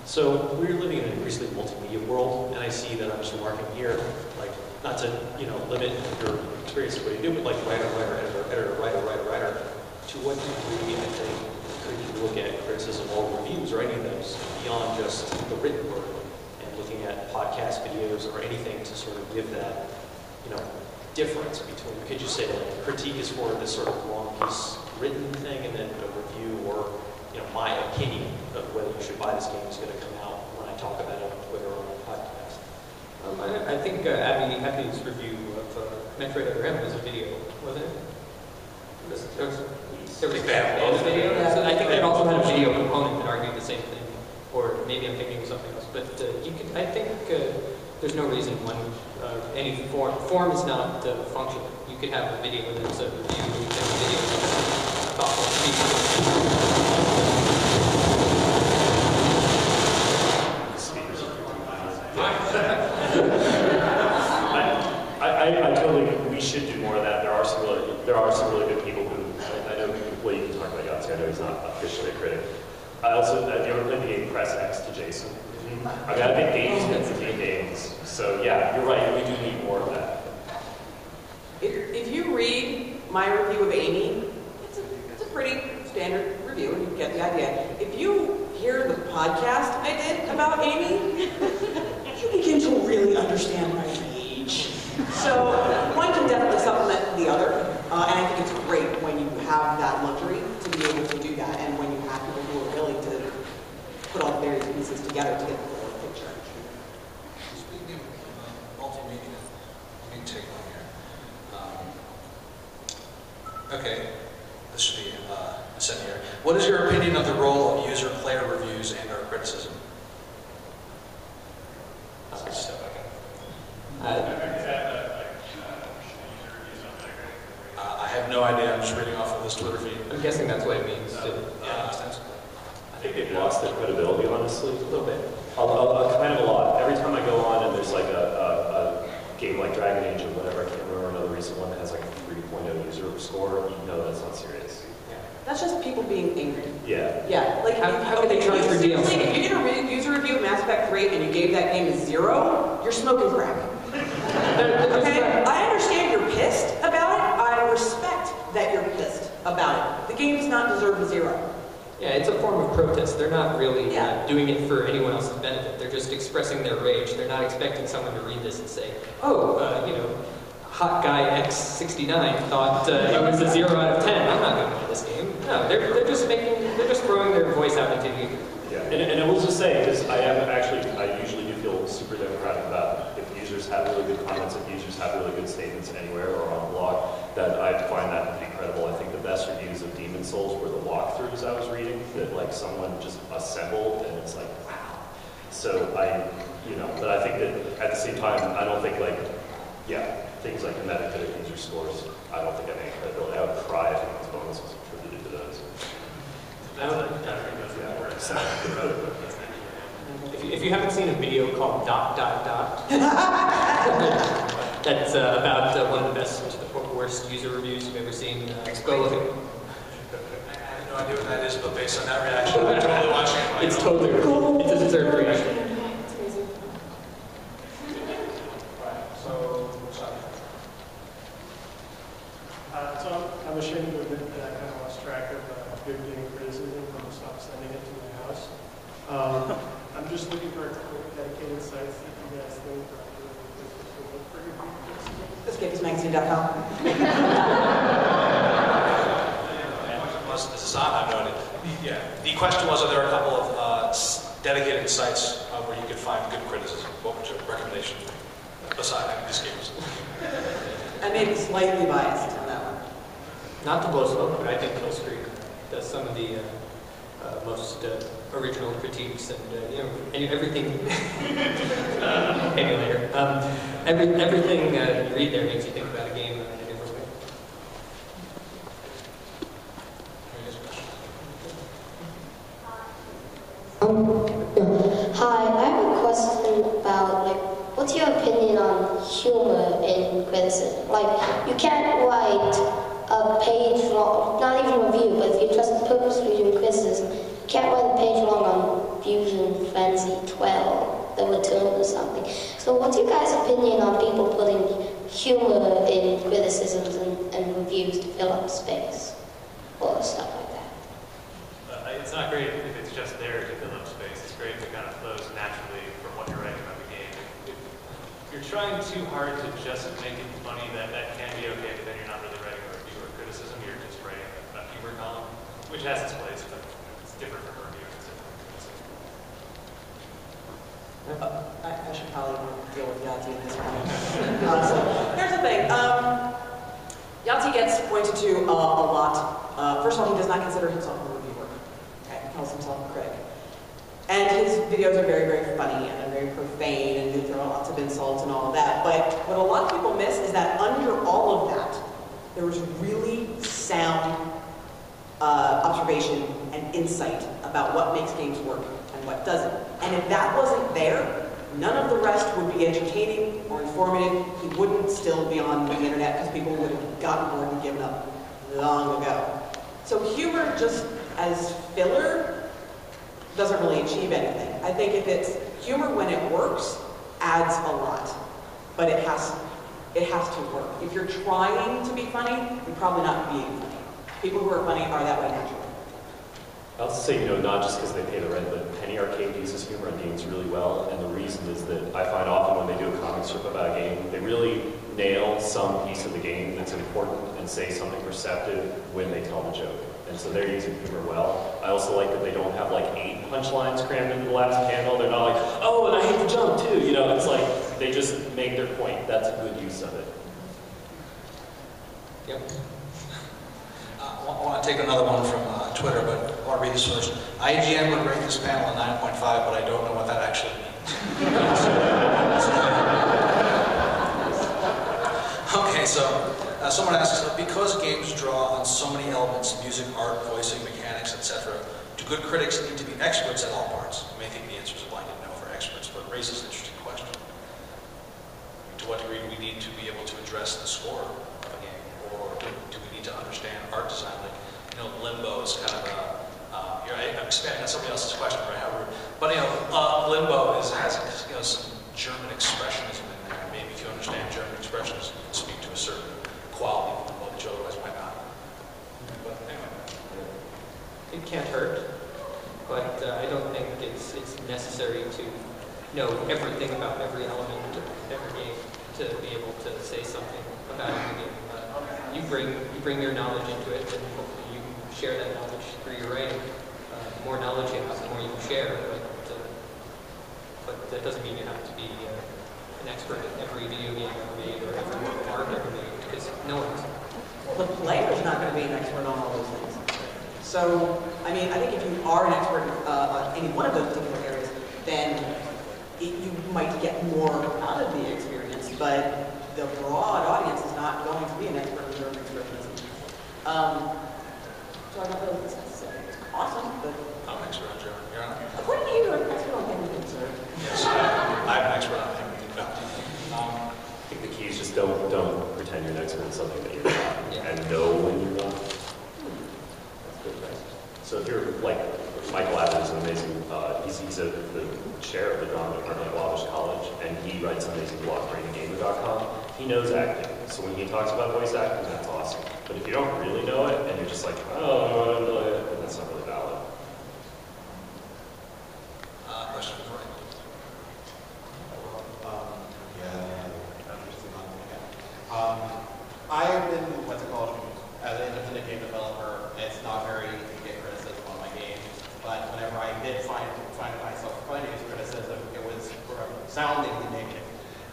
So we're living in an increasingly multimedia world, and I see that I'm just remarking here, like, not to, you know, limit your experience to what you do, but like writer, writer, editor, editor, writer, writer, writer. To what degree, I think, could you look at criticism or reviews or any of those beyond just the written word and looking at podcast videos or anything to sort of give that, you know, difference between, could you say like critique is for this sort of long piece written thing and then a review or, you know, my opinion of whether you should buy this game is going to come out when I talk about it on Twitter or on a podcast. Um, I, I think uh, Abbie, Abbie's review of uh, Metroid Other M was a video, wasn't it? Was- there was- there was a video, Yeah. so I think that also had a video component that argued the same thing, or maybe I'm thinking of something else, but uh, you can, I think uh, there's no reason one, uh, any form, form is not uh, function. You could have a video that's a review, you could have a video that's a thoughtful speech. I, I, I totally, we should do more of that. There are some really, there are some really good people who, I, I know, well, you can talk about Officially a critic. I also, have you ever played the game Press X to Jason? I mean, I think games tend to be games, so yeah, you're right, we do need more of that. If, if you read my review of Amy, it's a, it's a pretty standard review, and you get the idea. If you hear the podcast I did about Amy, you begin to really understand my age. So one can definitely supplement the other, uh, and I think it's great when you have that luxury to be able to do that, and when you have people who are willing to put all the various pieces together to get the whole picture. Speaking of uh, multimedia, let me take one here. Um, Okay, this should be uh, incendiary. What is your opinion of the role of user player reviews and or criticism? Uh, Step uh, I have no idea, I'm just reading off of this Twitter feed. I'm guessing that's what it means to, Uh, ostensibly. I think they've lost their credibility, honestly. a little bit. A, a, a kind of a lot. Every time I go on and there's like a, a, a game like Dragon Age or whatever, I can't remember another recent one that has like a 3.0 user score, you know that's not serious. That's just people being angry. Yeah. Yeah, like, How- if- how could they okay, charge for seriously, DLC? If you did a re- user review of Mass Effect 3 and you gave that game a zero, you're smoking crack. Okay? I understand you're pissed about it. I respect that you're pissed about it. The game does not deserve a zero. Yeah, it's a form of protest. They're not really Yeah. uh, doing it for anyone else's benefit. They're just expressing their rage. They're not expecting someone to read this and say, oh, uh, you know, hot guy X69 thought uh, it was a 0 out of 10. I'm not going to play this game. No, they're, they're just making, they're just throwing their voice out into the ether. Yeah, and, and I will just say, because I am actually, I usually do feel super democratic about if users have really good comments, if users have really good statements anywhere or on a blog, that I find that pretty credible. I think the best reviews of Demon's Souls were the walkthroughs I was reading, that like someone just assembled and it's like, wow. So I, you know, but I think that at the same time, I don't think like, yeah, things like Metacritic user scores, I don't think I have any credibility. I would cry if anyone's bonus was attributed to those. I would like that. If you, if you haven't seen a video called Dot Dot Dot, that's uh, about uh, one of the best worst user reviews you've ever seen. Uh, go look at it. I have no idea what that is, but based on that reaction, I'm totally watching it. It's totally It's a deserved reaction. So, uh, so I'm- I'm ashamed to admit that I kind of lost track of uh, good game criticism and stopped sending it to my house. Um, I'm just looking for a couple of dedicated sites that you guys think are really good to look for good game criticism. EscapistMagazine.com. Was, is this on? I have no idea. The- Yeah, the question was, are there a couple of uh, s- dedicated sites uh, where you could find good criticism? What would your recommendation be? Aside from these games. I may be slightly biased on that one. Not to blow smoke, but I think Kill Screen does some of the uh, uh, most uh, original critiques and uh, you know any, everything. uh, emulator. Um, every, everything uh, you read there makes you think about a game in a different way. Hi, I have a question about like, what's your opinion on humor in criticism? Like, you can't write a page long, not even a review, but if you're just purposely criticism, you can't write a page long on Fusion Frenzy 12, The Return or something. So what's your guys' opinion on people putting humor in criticisms and, and reviews to fill up space or stuff like that? Uh, it's not great if it's just there to fill up space. It's great if it kind of flows naturally from what you're writing about the game. If, if you're trying too hard to just make it funny, that, that can be okay, but then you're not really writing a review or criticism. You're just writing a, a humor column, which has its place, but it's different from. It's different. Uh, I, I should probably deal with Yahtzee in this one. Uh, so, here's the thing. Um, Yahtzee gets pointed to uh, a lot. Uh, first of all, he does not consider himself a reviewer. Okay? He calls himself a critic. And his videos are very, very funny and they're very profane and they throw lots of insults and all of that. But what a lot of people miss is that under all of that, there was really sound uh, observation and insight about what makes games work and what doesn't. And if that wasn't there, none of the rest would be entertaining or informative. He wouldn't still be on the internet because people would have gotten bored and given up long ago. So humor just as filler doesn't really achieve anything. I think if it's humor when it works, adds a lot. But it has it has to work. If you're trying to be funny, you're probably not being funny. People who are funny are that way naturally. I'll also say, you know, not just because they pay the rent, but Penny Arcade uses humor in games really well, and the reason is that I find often when they do a comic strip about a game, they really nail some piece of the game that's important and say something perceptive when they tell the joke. And so they're using humor well. I also like that they don't have like eight punchlines crammed into the last panel. They're not like, oh, and I hate the jump too. You know, it's like they just make their point. That's a good use of it. Yep. Uh, I want to take another one from uh, Twitter, but I want read this first. IGN would rate this panel a 9.5, but I don't know what that actually means. okay, so uh, someone asks, because games draw on so many elements, music, art, voicing, mechanics, etc., do good critics need to be experts at all parts? You may think the answer is a blanket no for experts, but it raises an interesting question. To what degree do we need to be able to address the score of a game? Or do we need to understand art design? Like, you know, Limbo is kind of a, uh, you're, I'm expanding on somebody else's question, right? However, but you know, uh, Limbo is, has you know, some German expressionism in there. Maybe if you understand German expressionism, you can speak to a certain quality of Limbo that you otherwise might not. But anyway. It can't hurt, but uh, I don't think it's, it's necessary to know everything about every element of every game to be able to say something about every game. Uh, you bring you bring your knowledge into it, and you share that knowledge through your writing. Uh, the more knowledge you have, the more you can share. But, uh, but that doesn't mean you have to be uh, an expert at every video game ever made or every work of art ever made, because no one is. Well, the player's not going to be an expert on all those things. So, I mean, I think if you are an expert uh, on any one of those particular areas, then it, you might get more out of the experience, but the broad audience is not going to be an expert in German expressionism. Um, so I don't know if it's necessary. It's awesome, but I'm an expert on German. You're on it? according to you, you're an expert on everything, sir. Yes, I'm an expert on everything. No. Um, I think the key is just don't don't pretend you're an expert in something that you're not, Yeah. and know when you're not. That's good, right? So if you're like Michael Abbott is an amazing. Uh, he's he's a, the chair of the drama department at Wabash College, and he writes an amazing blog, BrainyGamer.com. He knows acting, so when he talks about voice acting, that's awesome. But if you don't really know it, and you're just like, oh, I don't know it, then that's not really valid. uh, question for Ray. Um, yeah, I'm just on again. Um, I've been, what's it called, as an independent game developer, it's not very easy to get criticism on my games, but whenever I did find, find myself finding this criticism, it was soundingly negative.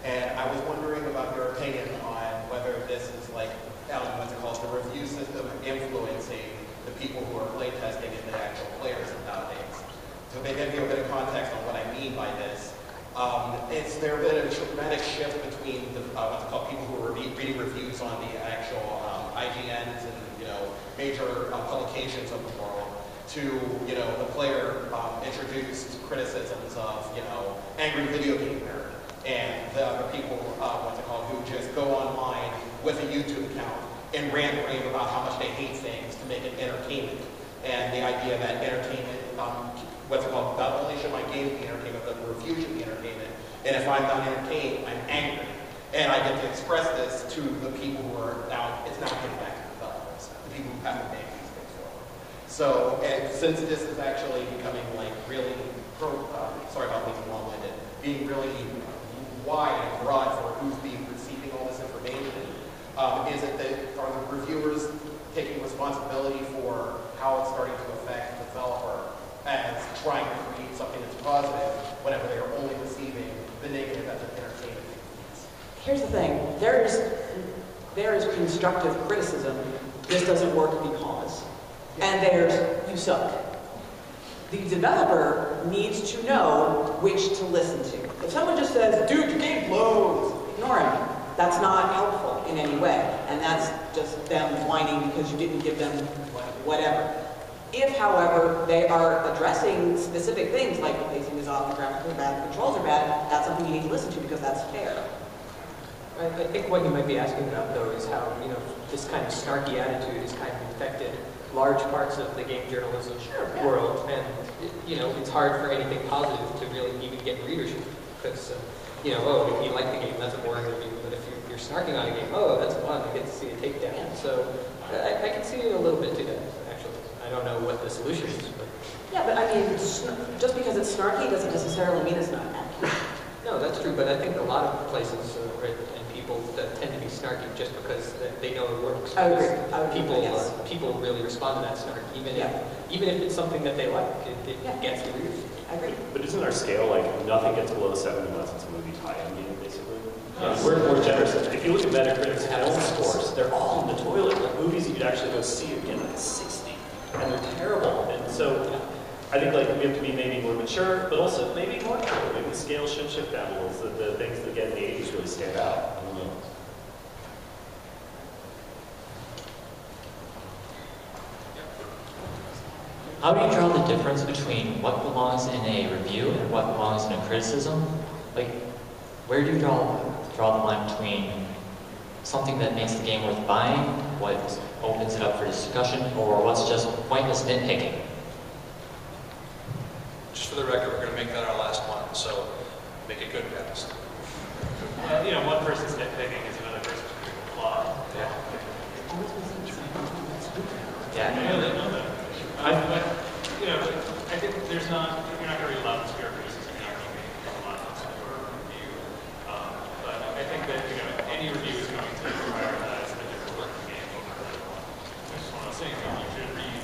And I was wondering about your opinion on whether this is like, um, what's it called, the review system influencing the people who are playtesting and the actual players nowadays. To maybe give you a bit of context on what I mean by this, um, it's there been a dramatic shift between the, uh, what's it called, people who are re- reading reviews on the actual um, IGNs and you know major uh, publications of the world to you know the player um, introduced criticisms of you know angry video game nerd and the other people uh, what's it called who just go online with a YouTube account and rant and rave about how much they hate things to make it entertainment and the idea that entertainment um, what's it called, not only should my game be entertainment, but the review should be entertainment. And if I'm not entertained, I'm angry. And I get to express this to the people who are now, it's not getting back to the developers, the people who have to make these things forward. So, and since this is actually becoming like really, pro, uh, sorry about being long-winded, being really wide and broad for who's being receiving all this information, um, is it that, are the reviewers taking responsibility for how it's starting to affect the developer as trying to create something that's positive whenever they are only receiving the negative as an entertainment. Here's the thing, there's, There is constructive criticism. This doesn't work because. And there's you suck. The developer needs to know which to listen to. If someone just says, dude, your game blows, ignore him. That's not helpful in any way. And that's just them whining because you didn't give them whatever. If, however, they are addressing specific things like the pacing is off, the graphics are bad, the controls are bad, that's something you need to listen to because that's fair. I, I think what you might be asking about, though, is how, you know, this kind of snarky attitude has kind of infected large parts of the game journalism Sure, yeah. world, and, you know, it's hard for anything positive to really even get readership, because, uh, you know, oh, if you like the game, that's a boring review, but if you're, you're snarking on a game, oh, that's fun, I get to see a takedown, so I, I can see a little bit to that, actually. I don't know what the solution is, but, Yeah, but I mean, just because it's snarky doesn't necessarily mean it's not accurate. no, that's true, but I think a lot of places, uh, right, and people that tend to be snarky just because they- they know it works. I agree. I would agree, People, yes. uh, people really respond to that snark, even if, even if it's something that they like, it, it Yeah. gets the readers. I agree. But isn't our scale like nothing gets below seven unless it's a movie tie-in game, basically? We're more generous. If you look at Metacritic's film scores, they're all in the toilet. Like movies that you'd actually go see are getting like 60, and they're terrible. And so I think like we have to be maybe more mature, but also maybe more true. Maybe the scale should shift down a little so that the things that get in the 80s really stand out. I don't know. How do you draw the difference between what belongs in a review and what belongs in a criticism? Like, where do you draw draw the line between something that makes the game worth buying, what opens it up for discussion, or what's just pointless nitpicking? Just for the record, we're going to make that our last one, so make it good, guys. Uh, you know, one person's nitpicking is another person's critical flaw. Yeah. I Yeah. know they know that. Uh, but, you know, I think there's not, you're not going to be allowed to spare criticism, you're not going to be allowed to or review. Um, but I think that, you know, any review is going to prioritize a different work of the game over another one. Which is what I was saying, you should read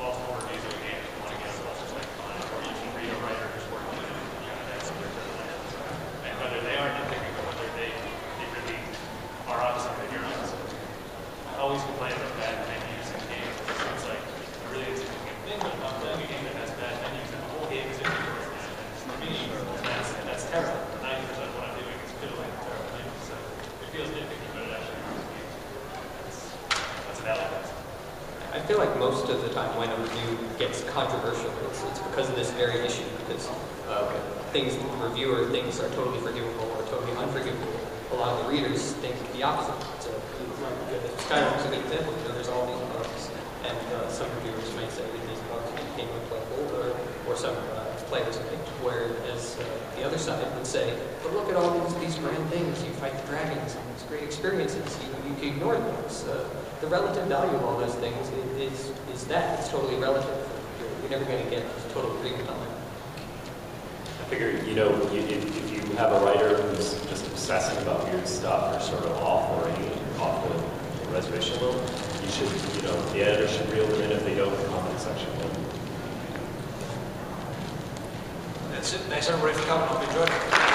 multiple reviews of a game if you want to get as much as like fun, or you should read a writer who's working on it, you know, that's their lens. And whether they are nitpicking or whether they, they really are on something, you're on something. I always complain about bad menus in games. It's like a really insignificant thing, but if I'm playing a game that has bad menus and the whole game is inventory management, for me, that's, that's terrible. Ninety percent of what I'm doing is fiddling with terrible menus, so it feels nitpicky, but it actually helps me. That's, that's an element. I feel like most of the time when a review gets controversial, it's, it's because of this very issue, because uh, things the reviewer thinks are totally forgivable or totally unforgivable. A lot of the readers think the opposite. So, like, uh, Skyrim's a good example. You know, there's all these bugs, and uh, some reviewers might say that these bugs make the game unplayable, or, or some uh, players might, whereas uh, the other side would say, but look at all these, these grand things. You fight the dragons, and these great experiences. You, you can ignore those. Uh, the relative value of all those things i- is, is that. It's totally relative. You're, you're never going to get total agreement on that. I figure, you know, you, if, if you have a writer who's just obsessing about weird stuff or sort of off or any off the, the reservation a little, you should, you know, the editor should reel them in if they go in the comment section. That's it. Thanks, everybody, for coming. Hope you enjoyed it.